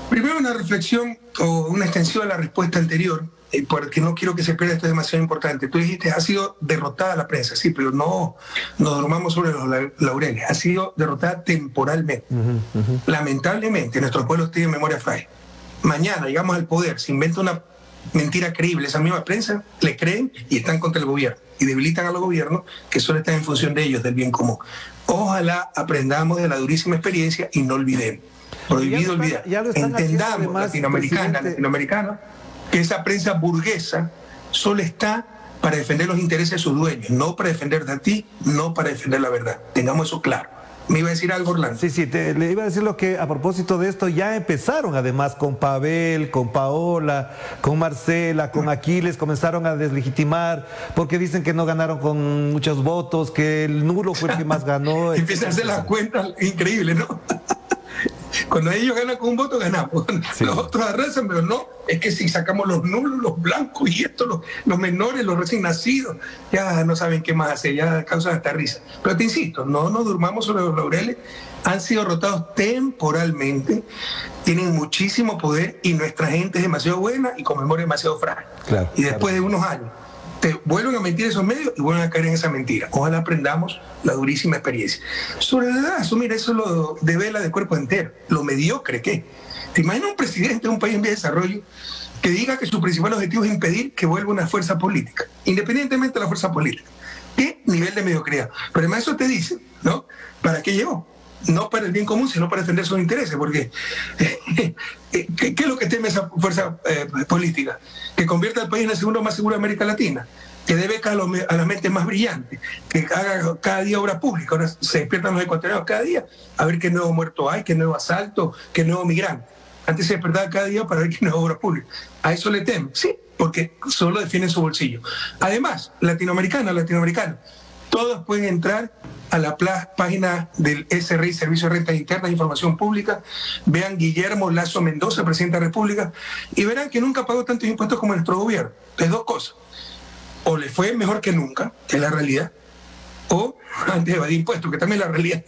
S2: Primero una reflexión o una extensión a la respuesta anterior, eh, porque no quiero que se pierda esto es demasiado importante. Tú dijiste, ha sido derrotada la prensa, sí, pero no nos dormamos sobre los laureles, ha sido derrotada temporalmente. Lamentablemente, nuestro pueblo tiene memoria frágil. Mañana llegamos al poder, se inventa una mentira creíble, esa misma prensa le creen y están contra el gobierno y debilitan a los gobiernos que solo están en función de ellos, del bien común. Ojalá aprendamos de la durísima experiencia y no olvidemos prohibido olvidar. Entendamos, latinoamericana, latinoamericana, que esa prensa burguesa solo está para defender los intereses de sus dueños, no para defenderte a ti, no para defender la verdad. Tengamos eso claro. Me iba a decir algo, Orlando.
S1: Sí, sí, le iba a decir lo que a propósito de esto ya empezaron además con Pavel, con Paola, con Marcela, con Aquiles, comenzaron a deslegitimar porque dicen que no ganaron con muchos votos, que el nulo fue el que más ganó.
S2: Empiezan a hacer las cuentas increíbles, ¿no? Cuando ellos ganan con un voto, ganamos. Los otros arrasan, pero no. Es que si sacamos los nulos, los blancos y esto, los, los menores, los recién nacidos, ya no saben qué más hacer, ya causan hasta risa. Pero te insisto, no nos durmamos sobre los laureles. Han sido rotados temporalmente, tienen muchísimo poder y nuestra gente es demasiado buena y con memoria demasiado frágil. y después de unos años te vuelven a mentir esos medios y vuelven a caer en esa mentira. Ojalá aprendamos la durísima experiencia. Sobre la edad, asumir eso lo devela de cuerpo entero, lo mediocre que. ¿Te imaginas un presidente de un país en vía de desarrollo que diga que su principal objetivo es impedir que vuelva una fuerza política, independientemente de la fuerza política? ¿Qué nivel de mediocridad? Pero además eso te dice, ¿no? ¿Para qué llegó? No para el bien común, sino para defender sus intereses, porque eh, ¿qué, es lo que teme esa fuerza eh, política? Que convierta al país en el segundo más seguro de América Latina, que becas a, las mentes más brillantes, que haga cada día obra pública. Ahora se despiertan los ecuatorianos cada día a ver qué nuevo muerto hay, qué nuevo asalto, qué nuevo migrante. Antes se despertaba cada día para ver qué nueva obra pública. A eso le temen, sí, porque solo defienden su bolsillo. Además, latinoamericana, latinoamericano, todos pueden entrar a la página del SRI, Servicio de Rentas Internas e Información Pública, vean Guillermo Lazo Mendoza, presidente de la República, y verán que nunca pagó tantos impuestos como nuestro gobierno. Es dos cosas. O le fue mejor que nunca, que es la realidad, o antes de evadir impuestos, que también es la realidad.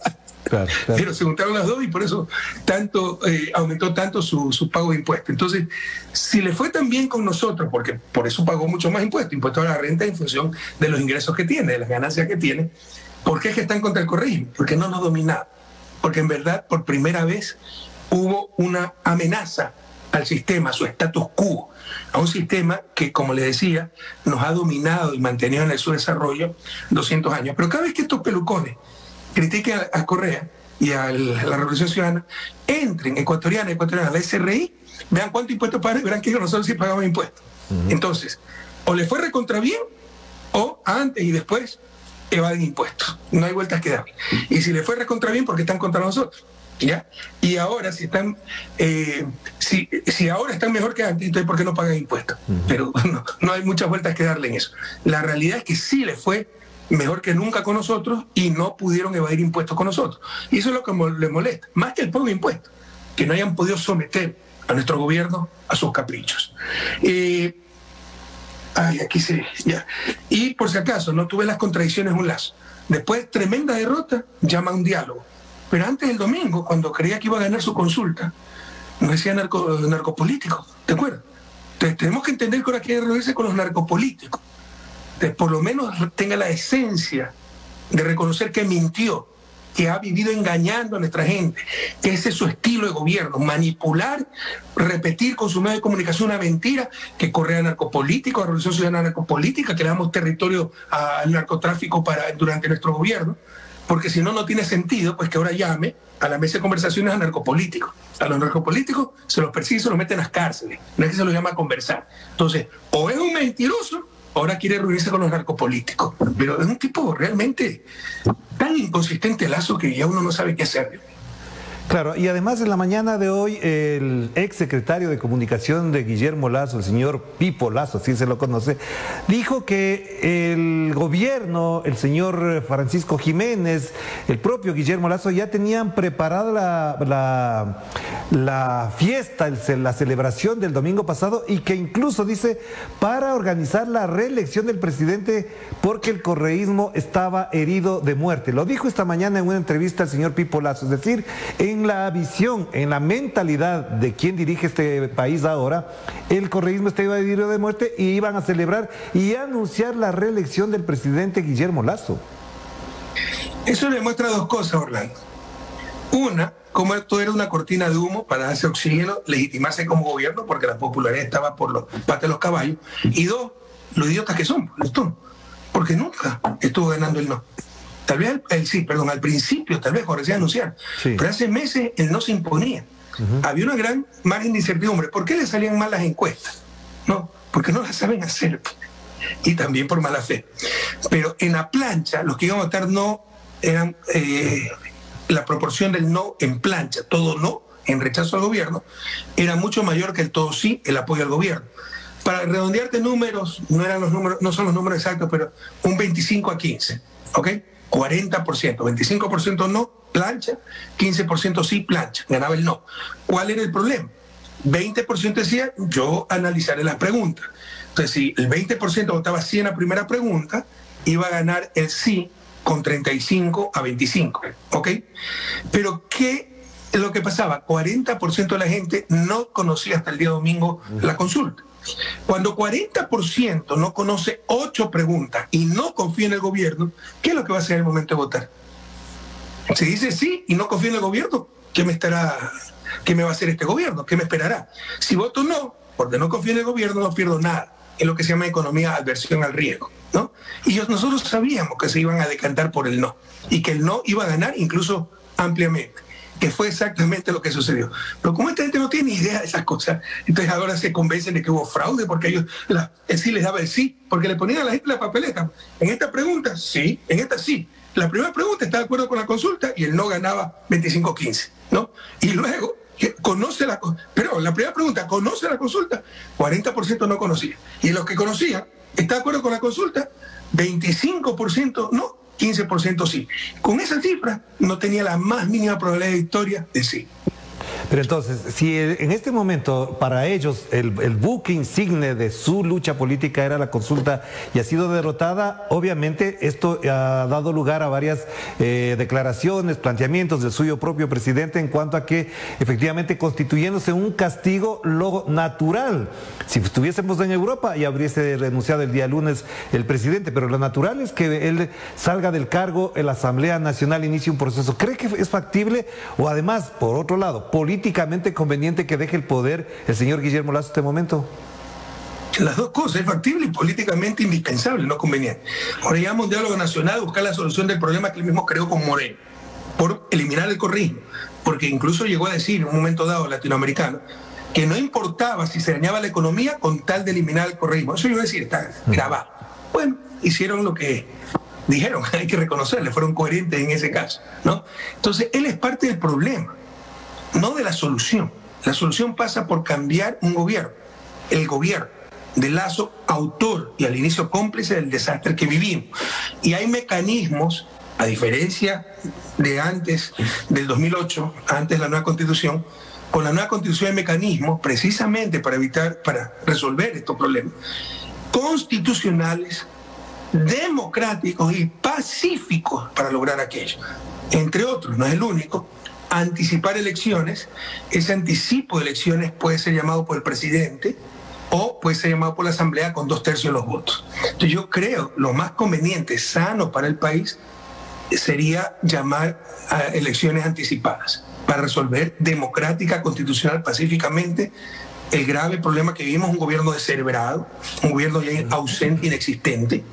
S2: Pero se juntaron las dos y por eso tanto eh, aumentó tanto su, su, pago de impuestos. Entonces, si le fue tan bien con nosotros, porque por eso pagó mucho más impuestos, impuestos a la renta en función de los ingresos que tiene, de las ganancias que tiene, ¿Por qué es que están contra el correísmo? Porque no nos dominaron. Porque en verdad, por primera vez, hubo una amenaza al sistema, a su status quo, a un sistema que, como le decía, nos ha dominado y mantenido en su desarrollo 200 años. Pero cada vez que estos pelucones critiquen a, Correa y a la Revolución Ciudadana, entren ecuatoriana, ecuatoriana, a la SRI, vean cuánto impuesto pagan y verán que nosotros sí pagamos impuestos. Entonces, o le fue recontra bien, o antes y después evaden impuestos. No hay vueltas que dar. Y si le fue recontra bien, porque están contra nosotros. ¿Ya? Y ahora, si están, eh, si, si, ahora están mejor que antes, entonces ¿por qué no pagan impuestos? Pero no, no, hay muchas vueltas que darle en eso. La realidad es que sí le fue mejor que nunca con nosotros y no pudieron evadir impuestos con nosotros. Y eso es lo que les molesta, más que el pago de impuestos, que no hayan podido someter a nuestro gobierno a sus caprichos. Eh, Ay, aquí se. Ya. Y por si acaso, no tuve las contradicciones un lazo. Después, tremenda derrota, llama a un diálogo. Pero antes del domingo, cuando creía que iba a ganar su consulta, nos decía narco, narcopolítico. ¿Te acuerdas? Entonces, tenemos que entender que ahora quiere reunirse con los narcopolíticos. Entonces, por lo menos tenga la esencia de reconocer que mintió que ha vivido engañando a nuestra gente, ese es su estilo de gobierno, manipular, repetir con su medio de comunicación una mentira, que Correa narcopolítico, a Revolución Ciudadana narcopolítica, que le damos territorio al narcotráfico para, durante nuestro gobierno, porque si no, no tiene sentido, pues que ahora llame a la mesa de conversaciones a narcopolíticos. A los narcopolíticos se los persigue se los meten a las cárceles, no es que se los llama a conversar. Entonces, o es un mentiroso ahora quiere reunirse con los narcopolíticos. Pero es un tipo realmente tan inconsistente Lazo que ya uno no sabe qué hacer.
S1: Claro, y además en la mañana de hoy el ex secretario de comunicación de Guillermo Lazo, el señor Pipo Lazo, así se lo conoce, dijo que el gobierno, el señor Francisco Jiménez, el propio Guillermo Lazo ya tenían preparada la, fiesta, la celebración del domingo pasado y que incluso dice para organizar la reelección del presidente porque el correísmo estaba herido de muerte. Lo dijo esta mañana en una entrevista al señor Pipo Lazo, es decir, en la visión, en la mentalidad de quien dirige este país ahora, el correísmo estaba herido de muerte y iban a celebrar y anunciar la reelección del presidente Guillermo Lazo.
S2: Eso demuestra dos cosas, Orlando. Una, como esto era una cortina de humo para darse oxígeno, legitimarse como gobierno, porque la popularidad estaba por los patas de los caballos. Y dos, los idiotas que son, porque nunca estuvo ganando el no. Tal vez, el, sí, perdón, al principio tal vez parecía anunciar, pero hace meses él no se imponía. Había una gran margen de incertidumbre. ¿Por qué le salían mal las encuestas? No, porque no las saben hacer. Y también por mala fe. Pero en la plancha, los que iban a votar no eran eh, la proporción del no en plancha, todo no en rechazo al gobierno, era mucho mayor que el todo sí, el apoyo al gobierno. Para redondearte números, no eran los números, no son los números exactos, pero un 25 a 15, ¿ok? 40%, 25% no, plancha, 15% sí, plancha, ganaba el no. ¿Cuál era el problema? 20% decía, yo analizaré las preguntas. Entonces, si el 20% votaba sí en la primera pregunta, iba a ganar el sí con 35 a 25, ¿ok? Pero ¿qué es lo que pasaba? 40% de la gente no conocía hasta el día domingo la consulta. Cuando 40% no conoce ocho preguntas y no confía en el gobierno, ¿qué es lo que va a hacer el momento de votar? Si dice sí y no confía en el gobierno, ¿qué me estará, qué me va a hacer este gobierno? ¿Qué me esperará? Si voto no, porque no confío en el gobierno, no pierdo nada. Es lo que se llama economía adversión al riesgo. ¿no? Y nosotros sabíamos que se iban a decantar por el no y que el no iba a ganar incluso ampliamente, que fue exactamente lo que sucedió. Pero como esta gente no tiene ni idea de esas cosas, entonces ahora se convencen de que hubo fraude porque ellos, la, el sí les daba el sí, porque le ponían a la gente la papeleta. En esta pregunta, sí, en esta sí. La primera pregunta está de acuerdo con la consulta y el no ganaba 25-15, ¿no? Y luego conoce la pero la primera pregunta, ¿conoce la consulta? 40% no conocía. Y los que conocían, ¿Está de acuerdo con la consulta? 25% no, 15% sí. Con esa cifra no tenía la más mínima probabilidad de victoria de sí.
S1: Pero entonces, si en este momento para ellos el, buque insigne de su lucha política era la consulta y ha sido derrotada, obviamente esto ha dado lugar a varias eh, declaraciones, planteamientos del suyo propio presidente en cuanto a que efectivamente constituyéndose un castigo lo natural. Si estuviésemos en Europa ya habríase renunciado el día lunes el presidente, pero lo natural es que él salga del cargo, la Asamblea Nacional inicie un proceso. ¿Cree que es factible? O además, por otro lado, políticamente conveniente que deje el poder el señor Guillermo Lazo en este momento?
S2: Las dos cosas, es factible y políticamente indispensable, no conveniente. Ahora llama un diálogo nacional a buscar la solución del problema que él mismo creó con Moreno, por eliminar el corrismo, porque incluso llegó a decir en un momento dado latinoamericano que no importaba si se dañaba la economía con tal de eliminar el correísmo. Eso yo iba a decir, está grabado. Bueno, hicieron lo que dijeron, hay que reconocerle, fueron coherentes en ese caso, ¿no? Entonces, él es parte del problema no de la solución. La solución pasa por cambiar un gobierno, el gobierno de Lazo, autor y al inicio cómplice del desastre que vivimos. Y hay mecanismos, a diferencia de antes del 2008, antes de la nueva constitución, con la nueva constitución hay mecanismos precisamente para evitar, para resolver estos problemas, constitucionales, democráticos y pacíficos para lograr aquello. Entre otros, no es el único, anticipar elecciones. Ese anticipo de elecciones puede ser llamado por el presidente o puede ser llamado por la Asamblea con dos tercios de los votos. Entonces yo creo lo más conveniente, sano para el país, sería llamar a elecciones anticipadas para resolver democrática, constitucional, pacíficamente el grave problema que vivimos, un gobierno descerebrado, un gobierno ya ausente, inexistente,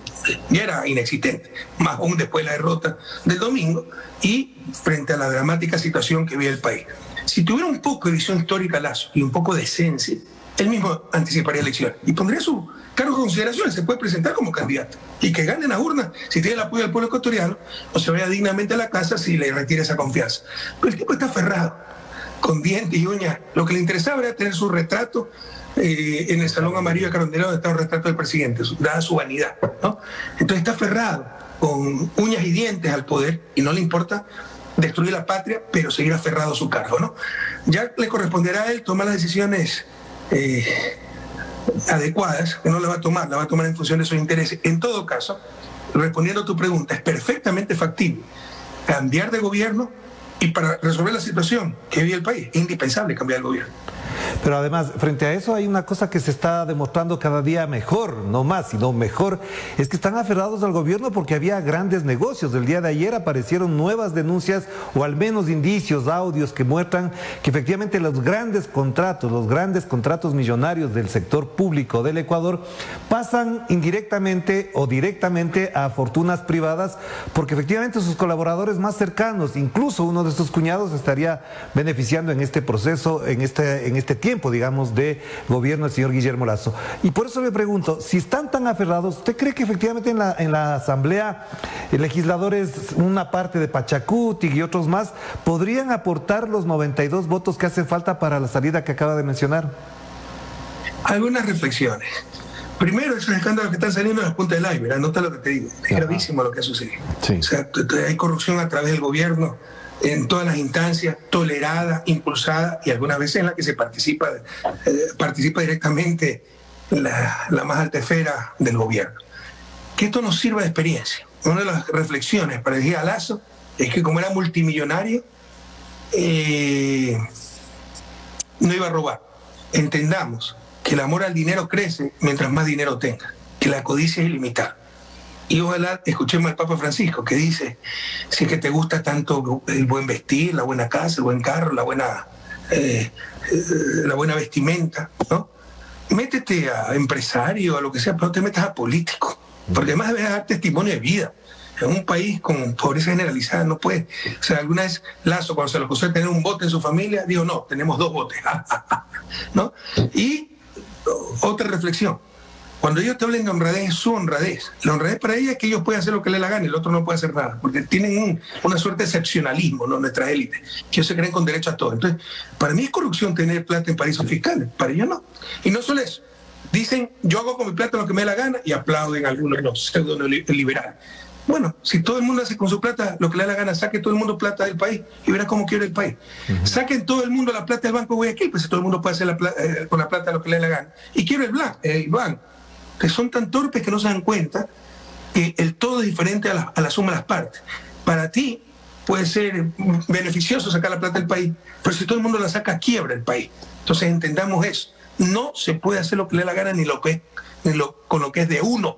S2: ya era inexistente, más aún después de la derrota del domingo, y frente a la dramática situación que vive el país. Si tuviera un poco de visión histórica Lazo y un poco de esencia, él mismo anticiparía elecciones y pondría su cargo de consideración, se puede presentar como candidato y que gane la urna si tiene el apoyo del pueblo ecuatoriano o se vaya dignamente a la casa si le retire esa confianza. Pero el tipo está aferrado, con dientes y uñas. Lo que le interesaba era tener su retrato eh, en el Salón Amarillo de Carondelet donde está un retrato del presidente, dada su vanidad. Entonces está aferrado con uñas y dientes al poder y no le importa destruir la patria, pero seguir aferrado a su cargo. Ya le corresponderá a él tomar las decisiones eh, adecuadas, que no la va a tomar, la va a tomar en función de sus intereses. En todo caso, respondiendo a tu pregunta, es perfectamente factible cambiar de gobierno y para resolver la situación que vive el país, es indispensable cambiar el gobierno.
S1: Pero además, frente a eso hay una cosa que se está demostrando cada día mejor, no más, sino mejor, es que están aferrados al gobierno porque había grandes negocios. El día de ayer aparecieron nuevas denuncias o al menos indicios, audios que muestran que efectivamente los grandes contratos, los grandes contratos millonarios del sector público del Ecuador pasan indirectamente o directamente a fortunas privadas porque efectivamente sus colaboradores más cercanos, incluso uno de sus cuñados estaría beneficiando en este proceso, en este, en este tiempo, digamos, de gobierno del señor Guillermo Lazo. Y por eso le pregunto, si están tan aferrados, ¿usted cree que efectivamente en la, en la Asamblea eh, legisladores, una parte de Pachacuti y otros más, podrían aportar los 92 votos que hacen falta para la salida que acaba de mencionar?
S2: Algunas reflexiones. Primero, esos escándalos que están saliendo en la punta del iceberg, nota lo que te digo, es gravísimo lo que ha sucedido. O sea, hay corrupción a través del gobierno, en todas las instancias, tolerada, impulsada y algunas veces en la que se participa, eh, participa directamente la, más alta esfera del gobierno. Que esto nos sirva de experiencia. Una de las reflexiones para el a Lazo es que como era multimillonario, eh, no iba a robar. Entendamos que el amor al dinero crece mientras más dinero tenga, que la codicia es ilimitada. Y ojalá escuchemos al Papa Francisco que dice, si es que te gusta tanto el buen vestir, la buena casa, el buen carro, la buena, eh, eh, la buena vestimenta, ¿no? Métete a empresario, a lo que sea, pero no te metas a político, porque además debes dar testimonio de vida. En un país con pobreza generalizada no puede. O sea, alguna vez Lazo, cuando se lo acusó de tener un bote en su familia, dijo, no, tenemos dos botes. ¿No? Y otra reflexión cuando ellos te hablen de honradez, es su honradez. La honradez para ellos es que ellos pueden hacer lo que les la gana y el otro no puede hacer nada, porque tienen una suerte de excepcionalismo, ¿no? Nuestras élites, que ellos se creen con derecho a todo. Entonces, para mí es corrupción tener plata en paraísos fiscales, para ellos no. Y no solo eso, dicen, yo hago con mi plata lo que me dé la gana y aplauden a algunos los pseudo liberales. Bueno, si todo el mundo hace con su plata lo que le da la gana, saque todo el mundo plata del país y verá cómo quiere el país. Saquen todo el mundo la plata del Banco de Guayaquil, pues si todo el mundo puede hacer eh, con la plata lo que le dé la gana. Y quiero el, el banco que son tan torpes que no se dan cuenta que el todo es diferente a la, suma de las partes. Para ti puede ser beneficioso sacar la plata del país, pero si todo el mundo la saca, quiebra el país. Entonces entendamos eso. No se puede hacer lo que le dé la gana ni, lo que, ni lo, con lo que es de uno,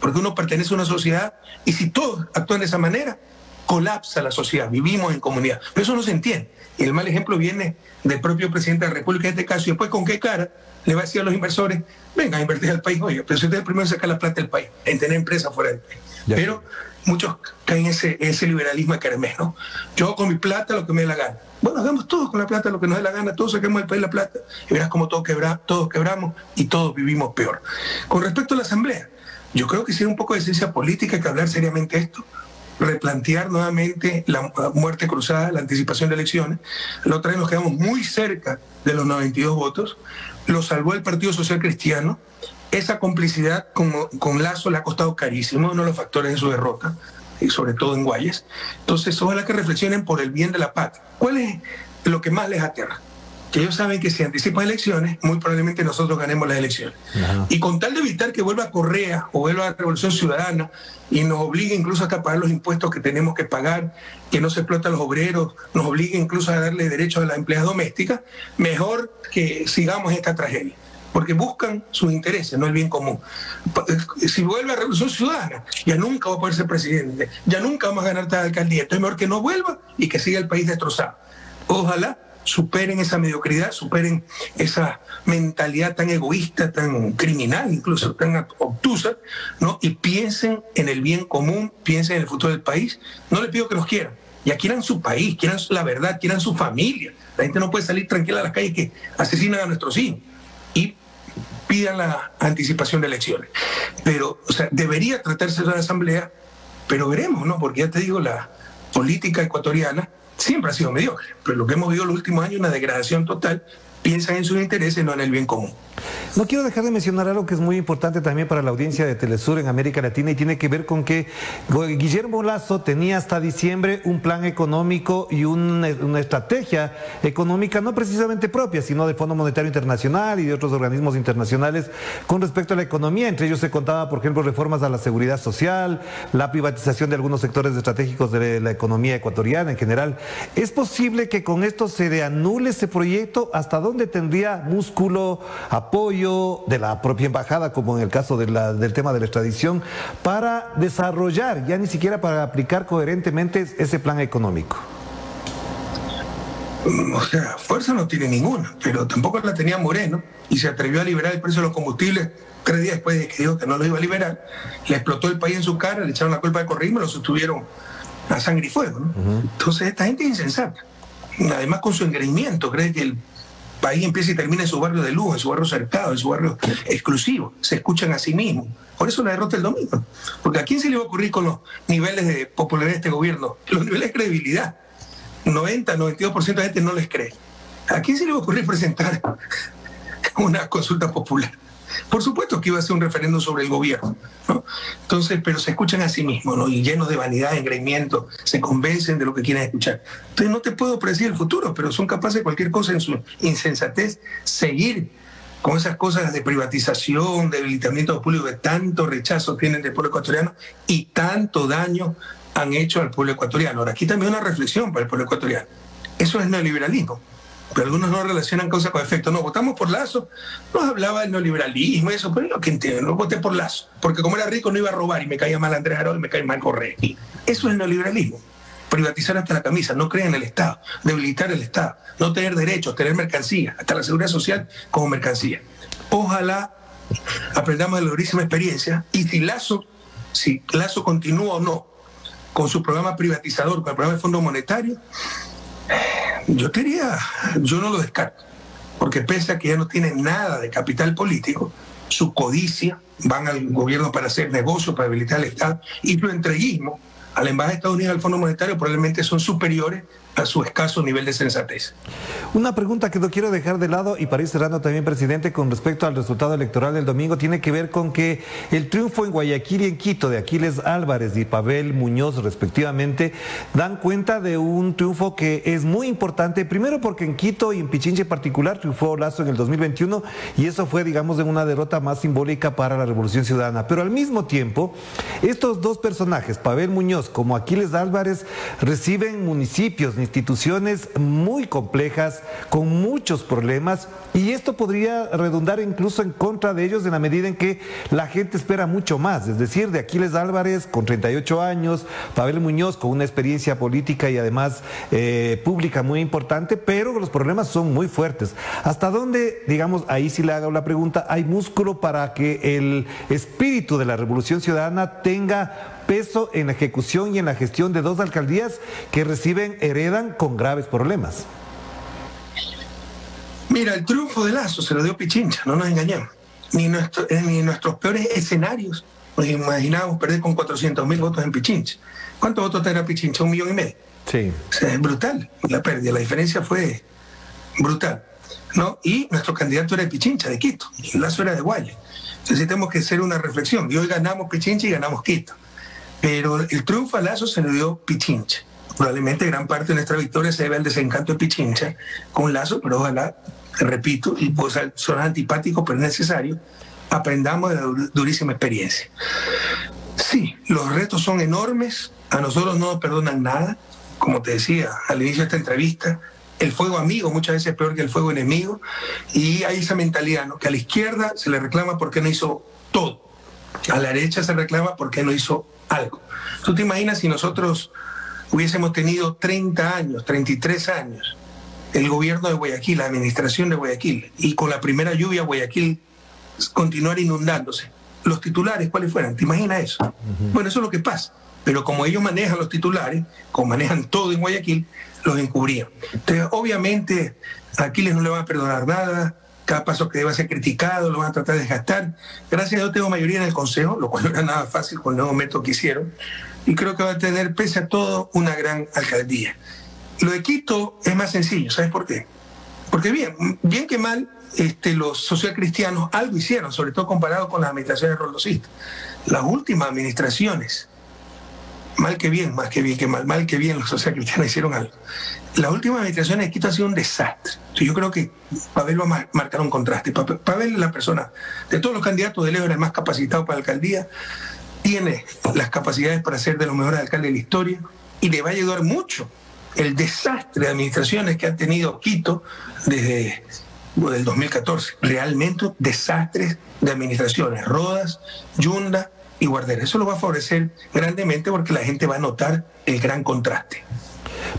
S2: porque uno pertenece a una sociedad y si todos actúan de esa manera, colapsa la sociedad, vivimos en comunidad. Pero eso no se entiende. Y el mal ejemplo viene del propio presidente de la República en este caso, y después con qué cara le va a decir a los inversores, venga a invertir al país, oye, pero si ustedes primero sacar la plata del país, en tener empresas fuera del país. pero muchos caen en ese, ese liberalismo de ¿no? Yo con mi plata lo que me dé la gana. Bueno, hagamos todos con la plata lo que nos dé la gana, todos saquemos del país la plata y verás cómo todos, quebra, todos quebramos y todos vivimos peor. Con respecto a la Asamblea, yo creo que sí un poco de ciencia política que hablar seriamente esto replantear nuevamente la muerte cruzada, la anticipación de elecciones. La otra vez nos quedamos muy cerca de los 92 votos. Lo salvó el Partido Social Cristiano. Esa complicidad con, con Lazo le ha costado carísimo, uno de los factores de su derrota, y sobre todo en Guayas. Entonces, ojalá que reflexionen por el bien de la patria. ¿Cuál es lo que más les aterra? Que ellos saben que si anticipan elecciones, muy probablemente nosotros ganemos las elecciones. Y con tal de evitar que vuelva Correa o vuelva la Revolución Ciudadana y nos obligue incluso hasta a pagar los impuestos que tenemos que pagar, que no se explota a los obreros, nos obligue incluso a darle derechos a las empleadas domésticas, mejor que sigamos esta tragedia. Porque buscan sus intereses, no el bien común. Si vuelve la Revolución Ciudadana, ya nunca va a poder ser presidente, ya nunca vamos a ganar tal alcaldía. Entonces, mejor que no vuelva y que siga el país destrozado. Ojalá superen esa mediocridad, superen esa mentalidad tan egoísta, tan criminal, incluso tan obtusa, ¿no? Y piensen en el bien común, piensen en el futuro del país. No les pido que los quieran, ya quieran su país, quieran la verdad, quieran su familia. La gente no puede salir tranquila a las calles que asesinan a nuestros hijos. Y pidan la anticipación de elecciones. Pero, o sea, debería tratarse de una asamblea, pero veremos, ¿no? Porque ya te digo, la política ecuatoriana siempre ha sido mediocre, pero lo que hemos vivido los últimos años es una degradación total piensan en sus intereses, no en el bien común.
S1: No quiero dejar de mencionar algo que es muy importante también para la audiencia de Telesur en América Latina y tiene que ver con que Guillermo Lazo tenía hasta diciembre un plan económico y una, estrategia económica no precisamente propia, sino del Fondo Monetario Internacional y de otros organismos internacionales con respecto a la economía. Entre ellos se contaba, por ejemplo, reformas a la seguridad social, la privatización de algunos sectores estratégicos de la economía ecuatoriana en general. ¿Es posible que con esto se reanule ese proyecto? ¿Hasta dónde? tendría músculo, apoyo de la propia embajada, como en el caso del tema de la extradición, para desarrollar, ya ni siquiera para aplicar coherentemente ese plan económico?
S2: O sea, fuerza no tiene ninguna, pero tampoco la tenía Moreno y se atrevió a liberar el precio de los combustibles tres días después de que dijo que no lo iba a liberar. Le explotó el país en su cara, le echaron la culpa de corrimo y lo sostuvieron a sangre y fuego. Entonces, esta gente es insensata. Además, con su engreimiento, cree que el país empieza y termina en su barrio de lujo, en su barrio cercado, en su barrio exclusivo. Se escuchan a sí mismos. Por eso la derrota el domingo. Porque a quién se le va a ocurrir con los niveles de popularidad de este gobierno, los niveles de credibilidad. 90, 92% de la gente no les cree. ¿A quién se le va a ocurrir presentar una consulta popular? Por supuesto que iba a ser un referéndum sobre el gobierno, Entonces, pero se escuchan a sí mismos, ¿no? Y llenos de vanidad, engreimiento, se convencen de lo que quieren escuchar. Entonces, no te puedo predecir el futuro, pero son capaces de cualquier cosa en su insensatez, seguir con esas cosas de privatización, debilitamiento público, de tanto rechazo tienen del pueblo ecuatoriano y tanto daño han hecho al pueblo ecuatoriano. Ahora, aquí también una reflexión para el pueblo ecuatoriano. Eso es neoliberalismo pero algunos no relacionan causa con efecto. No, votamos por Lazo, nos hablaba del neoliberalismo, eso, pero lo que entiendo, no voté por Lazo, porque como era rico no iba a robar y me caía mal Andrés y me cae mal Correa. Eso es neoliberalismo. Privatizar hasta la camisa, no creer en el Estado, debilitar el Estado, no tener derechos, tener mercancía, hasta la seguridad social como mercancía. Ojalá aprendamos de la durísima experiencia y si Lazo, si Lazo continúa o no con su programa privatizador, con el programa de Fondo Monetario, yo diría, yo no lo descarto, porque pese a que ya no tienen nada de capital político, su codicia, van al gobierno para hacer negocios, para habilitar el Estado, y su entreguismo a la Embajada de Estados Unidos al Fondo Monetario probablemente son superiores a su escaso nivel de sensatez.
S1: Una pregunta que no quiero dejar de lado y para ir cerrando también, presidente, con respecto al resultado electoral del domingo, tiene que ver con que el triunfo en Guayaquil y en Quito de Aquiles Álvarez y Pavel Muñoz, respectivamente, dan cuenta de un triunfo que es muy importante, primero porque en Quito y en Pichinche en particular triunfó Lazo en el 2021 y eso fue, digamos, de una derrota más simbólica para la Revolución Ciudadana. Pero al mismo tiempo, estos dos personajes, Pavel Muñoz como Aquiles Álvarez, reciben municipios, instituciones muy complejas, con muchos problemas, y esto podría redundar incluso en contra de ellos en la medida en que la gente espera mucho más, es decir, de Aquiles Álvarez con 38 años, Pavel Muñoz con una experiencia política y además eh, pública muy importante, pero los problemas son muy fuertes. ¿Hasta dónde, digamos, ahí sí le hago la pregunta, hay músculo para que el espíritu de la revolución ciudadana tenga peso en la ejecución y en la gestión de dos alcaldías que reciben, heredan con graves problemas.
S2: Mira, el triunfo de Lazo se lo dio Pichincha, no nos engañemos. Ni, nuestro, eh, ni nuestros peores escenarios nos imaginábamos perder con 400 mil votos en Pichincha. ¿Cuántos votos tendrá Pichincha? Un millón y medio.
S1: Sí.
S2: es brutal la pérdida, la diferencia fue brutal. ¿no? Y nuestro candidato era de Pichincha, de Quito, y Lazo era de Guaya. Entonces tenemos que hacer una reflexión. Y hoy ganamos Pichincha y ganamos Quito. Pero el triunfo a Lazo se le dio Pichincha. Probablemente gran parte de nuestra victoria se debe al desencanto de Pichincha con Lazo, pero ojalá, repito, y pues son antipáticos, pero es necesario, aprendamos de la durísima experiencia. Sí, los retos son enormes, a nosotros no nos perdonan nada, como te decía al inicio de esta entrevista, el fuego amigo muchas veces es peor que el fuego enemigo, y hay esa mentalidad, ¿no? que a la izquierda se le reclama porque no hizo todo, a la derecha se reclama porque no hizo algo. ¿Tú te imaginas si nosotros hubiésemos tenido 30 años, 33 años, el gobierno de Guayaquil, la administración de Guayaquil, y con la primera lluvia Guayaquil continuar inundándose? Los titulares, ¿cuáles fueran? ¿Te imaginas eso? Bueno, eso es lo que pasa. Pero como ellos manejan los titulares, como manejan todo en Guayaquil, los encubrían. Entonces, obviamente, a Aquiles no le van a perdonar nada, cada paso que deba ser criticado, lo van a tratar de desgastar. Gracias a Dios tengo mayoría en el Consejo, lo cual no era nada fácil con el nuevo método que hicieron, y creo que va a tener, pese a todo, una gran alcaldía. Lo de Quito es más sencillo, ¿sabes por qué? Porque bien, bien que mal, este, los socialcristianos algo hicieron, sobre todo comparado con las administraciones roldosistas. Las últimas administraciones, mal que bien, más que bien que mal, mal que bien los socialcristianos hicieron algo. Las últimas administraciones de Quito ha sido un desastre. Yo creo que Pavel va a marcar un contraste. Pavel es la persona, de todos los candidatos de lejos, el más capacitado para la alcaldía, tiene las capacidades para ser de los mejores alcaldes de la historia y le va a ayudar mucho el desastre de administraciones que ha tenido Quito desde el 2014. Realmente desastres de administraciones, Rodas, Yunda y Guardera. Eso lo va a favorecer grandemente porque la gente va a notar el gran contraste.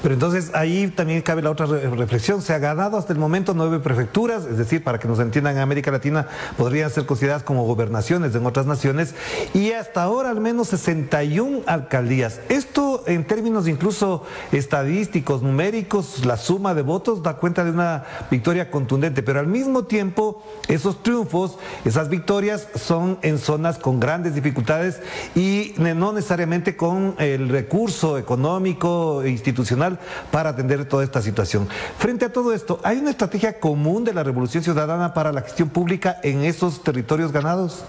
S1: Pero entonces ahí también cabe la otra reflexión. Se ha ganado hasta el momento nueve prefecturas, es decir, para que nos entiendan, en América Latina podrían ser consideradas como gobernaciones en otras naciones, y hasta ahora al menos 61 alcaldías. Esto en términos incluso estadísticos, numéricos, la suma de votos da cuenta de una victoria contundente, pero al mismo tiempo esos triunfos, esas victorias son en zonas con grandes dificultades y no necesariamente con el recurso económico e institucional para atender toda esta situación. Frente a todo esto, ¿hay una estrategia común de la Revolución Ciudadana para la gestión pública en esos territorios ganados?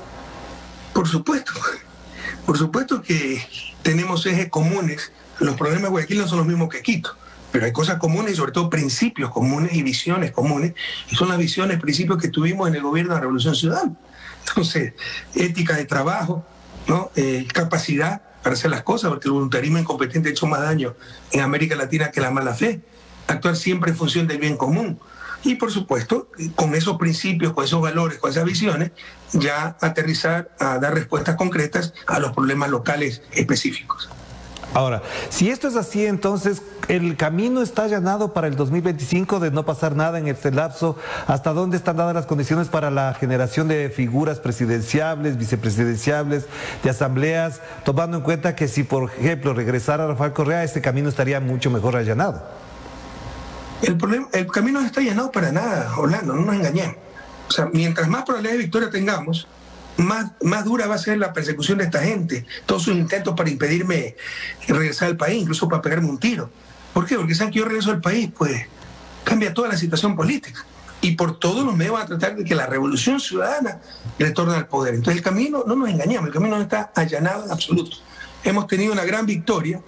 S2: Por supuesto, por supuesto que tenemos ejes comunes. Los problemas de Guayaquil no son los mismos que Quito pero hay cosas comunes y sobre todo principios comunes y visiones comunes, y son las visiones, principios que tuvimos en el gobierno de la Revolución Ciudadana. Entonces, ética de trabajo, ¿no? Eh, capacidad para hacer las cosas, porque el voluntarismo incompetente ha hecho más daño en América Latina que la mala fe. Actuar siempre en función del bien común. Y por supuesto, con esos principios, con esos valores, con esas visiones, ya aterrizar a dar respuestas concretas a los problemas locales específicos.
S1: Ahora, si esto es así, entonces el camino está allanado para el 2025 de no pasar nada en este lapso. ¿Hasta dónde están dadas las condiciones para la generación de figuras presidenciables, vicepresidenciables, de asambleas, tomando en cuenta que si, por ejemplo, regresara Rafael Correa, este camino estaría mucho mejor allanado?
S2: El, problema, el camino no está allanado para nada, Orlando, no nos engañemos. O sea, mientras más probabilidades de victoria tengamos, más, más dura va a ser la persecución de esta gente, todos sus intentos para impedirme regresar al país, incluso para pegarme un tiro. ¿Por qué? Porque saben que yo regreso al país, pues cambia toda la situación política. Y por todos los medios van a tratar de que la revolución ciudadana retorne al poder. Entonces el camino, no nos engañamos, el camino no está allanado en absoluto. Hemos tenido una gran victoria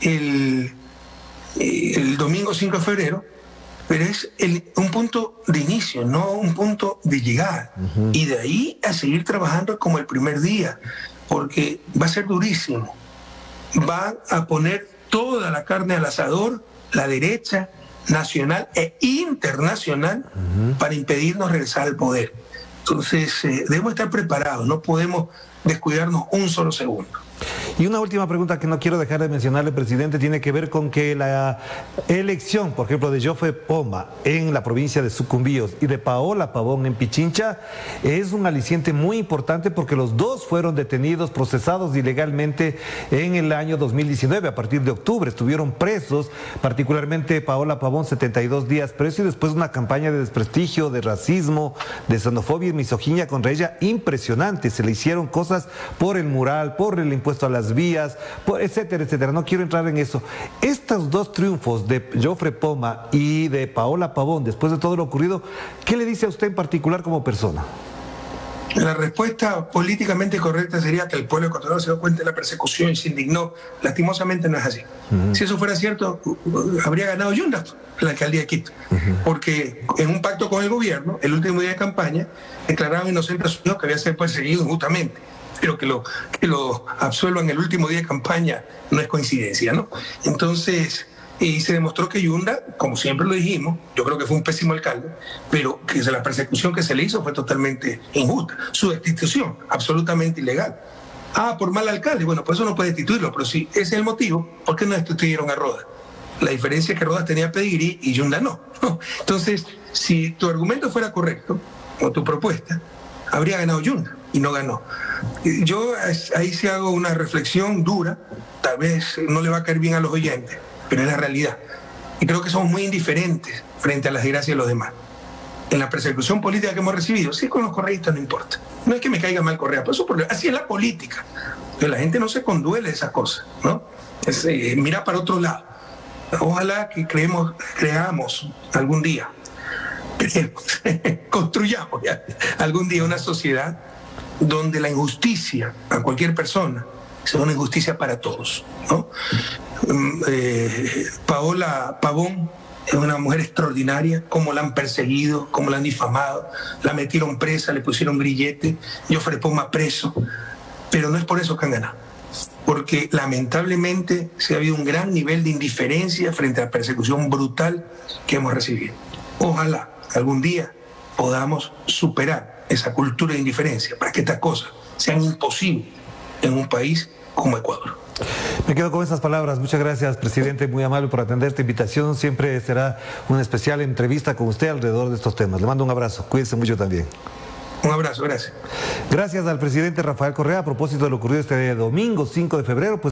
S2: el, el domingo 5 de febrero, pero es un punto de inicio, no un punto de llegada. Y de ahí a seguir trabajando como el primer día, porque va a ser durísimo. Va a poner toda la carne al asador, la derecha, nacional e internacional, para impedirnos regresar al poder. Entonces, eh, debemos estar preparados, no podemos descuidarnos un solo segundo.
S1: Y una última pregunta que no quiero dejar de mencionarle, presidente, tiene que ver con que la elección, por ejemplo, de Jofe Poma en la provincia de Sucumbíos y de Paola Pavón en Pichincha es un aliciente muy importante porque los dos fueron detenidos, procesados ilegalmente en el año 2019, a partir de octubre. Estuvieron presos, particularmente Paola Pavón, 72 días preso y después una campaña de desprestigio, de racismo, de xenofobia y misoginia contra ella impresionante. Se le hicieron cosas por el mural, por el impuesto a las vías, etcétera, etcétera. No quiero entrar en eso. Estos dos triunfos de Joffre Poma y de Paola Pavón, después de todo lo ocurrido, ¿qué le dice a usted en particular como persona?
S2: La respuesta políticamente correcta sería que el pueblo ecuatoriano se dio cuenta de la persecución y se indignó. Lastimosamente no es así. Si eso fuera cierto, habría ganado Yunda la alcaldía de Quito. Porque en un pacto con el gobierno, el último día de campaña, declararon inocente a su hijo que había sido perseguido injustamente pero que lo, que lo absuelvan el último día de campaña no es coincidencia, ¿no? Entonces, y se demostró que Yunda, como siempre lo dijimos, yo creo que fue un pésimo alcalde, pero que la persecución que se le hizo fue totalmente injusta. Su destitución, absolutamente ilegal. Ah, por mal alcalde, bueno, pues eso no puede destituirlo, pero si ese es el motivo, ¿por qué no destituyeron a Rodas? La diferencia es que Rodas tenía pedigrí y Yunda no. Entonces, si tu argumento fuera correcto, o tu propuesta, habría ganado Yunda y no ganó. Yo ahí sí hago una reflexión dura, tal vez no le va a caer bien a los oyentes, pero es la realidad. Y creo que somos muy indiferentes frente a las desgracias de los demás. en la persecución política que hemos recibido, sí con los correístas no importa. No es que me caiga mal Correa, pero eso así es la política. la gente no se conduele de esas cosas, ¿no? Eh, mira para otro lado. Ojalá que creemos, creamos algún día, construyamos algún día una sociedad donde la injusticia a cualquier persona sea una injusticia para todos. ¿no? Mm, eh, Paola Pavón es una mujer extraordinaria, cómo la han perseguido, cómo la han difamado, la metieron presa, le pusieron grillete, yo más preso, pero no es por eso que han ganado, porque lamentablemente se ha habido un gran nivel de indiferencia frente a la persecución brutal que hemos recibido. Ojalá algún día podamos superar esa cultura de indiferencia para que estas cosas sean imposibles en un país como Ecuador.
S1: Me quedo con esas palabras. Muchas gracias, presidente. Muy amable por atender esta invitación. Siempre será una especial entrevista con usted alrededor de estos temas. Le mando un abrazo. Cuídense mucho también.
S2: Un abrazo, gracias.
S1: Gracias al presidente Rafael Correa a propósito de lo ocurrido este domingo 5 de febrero. Pues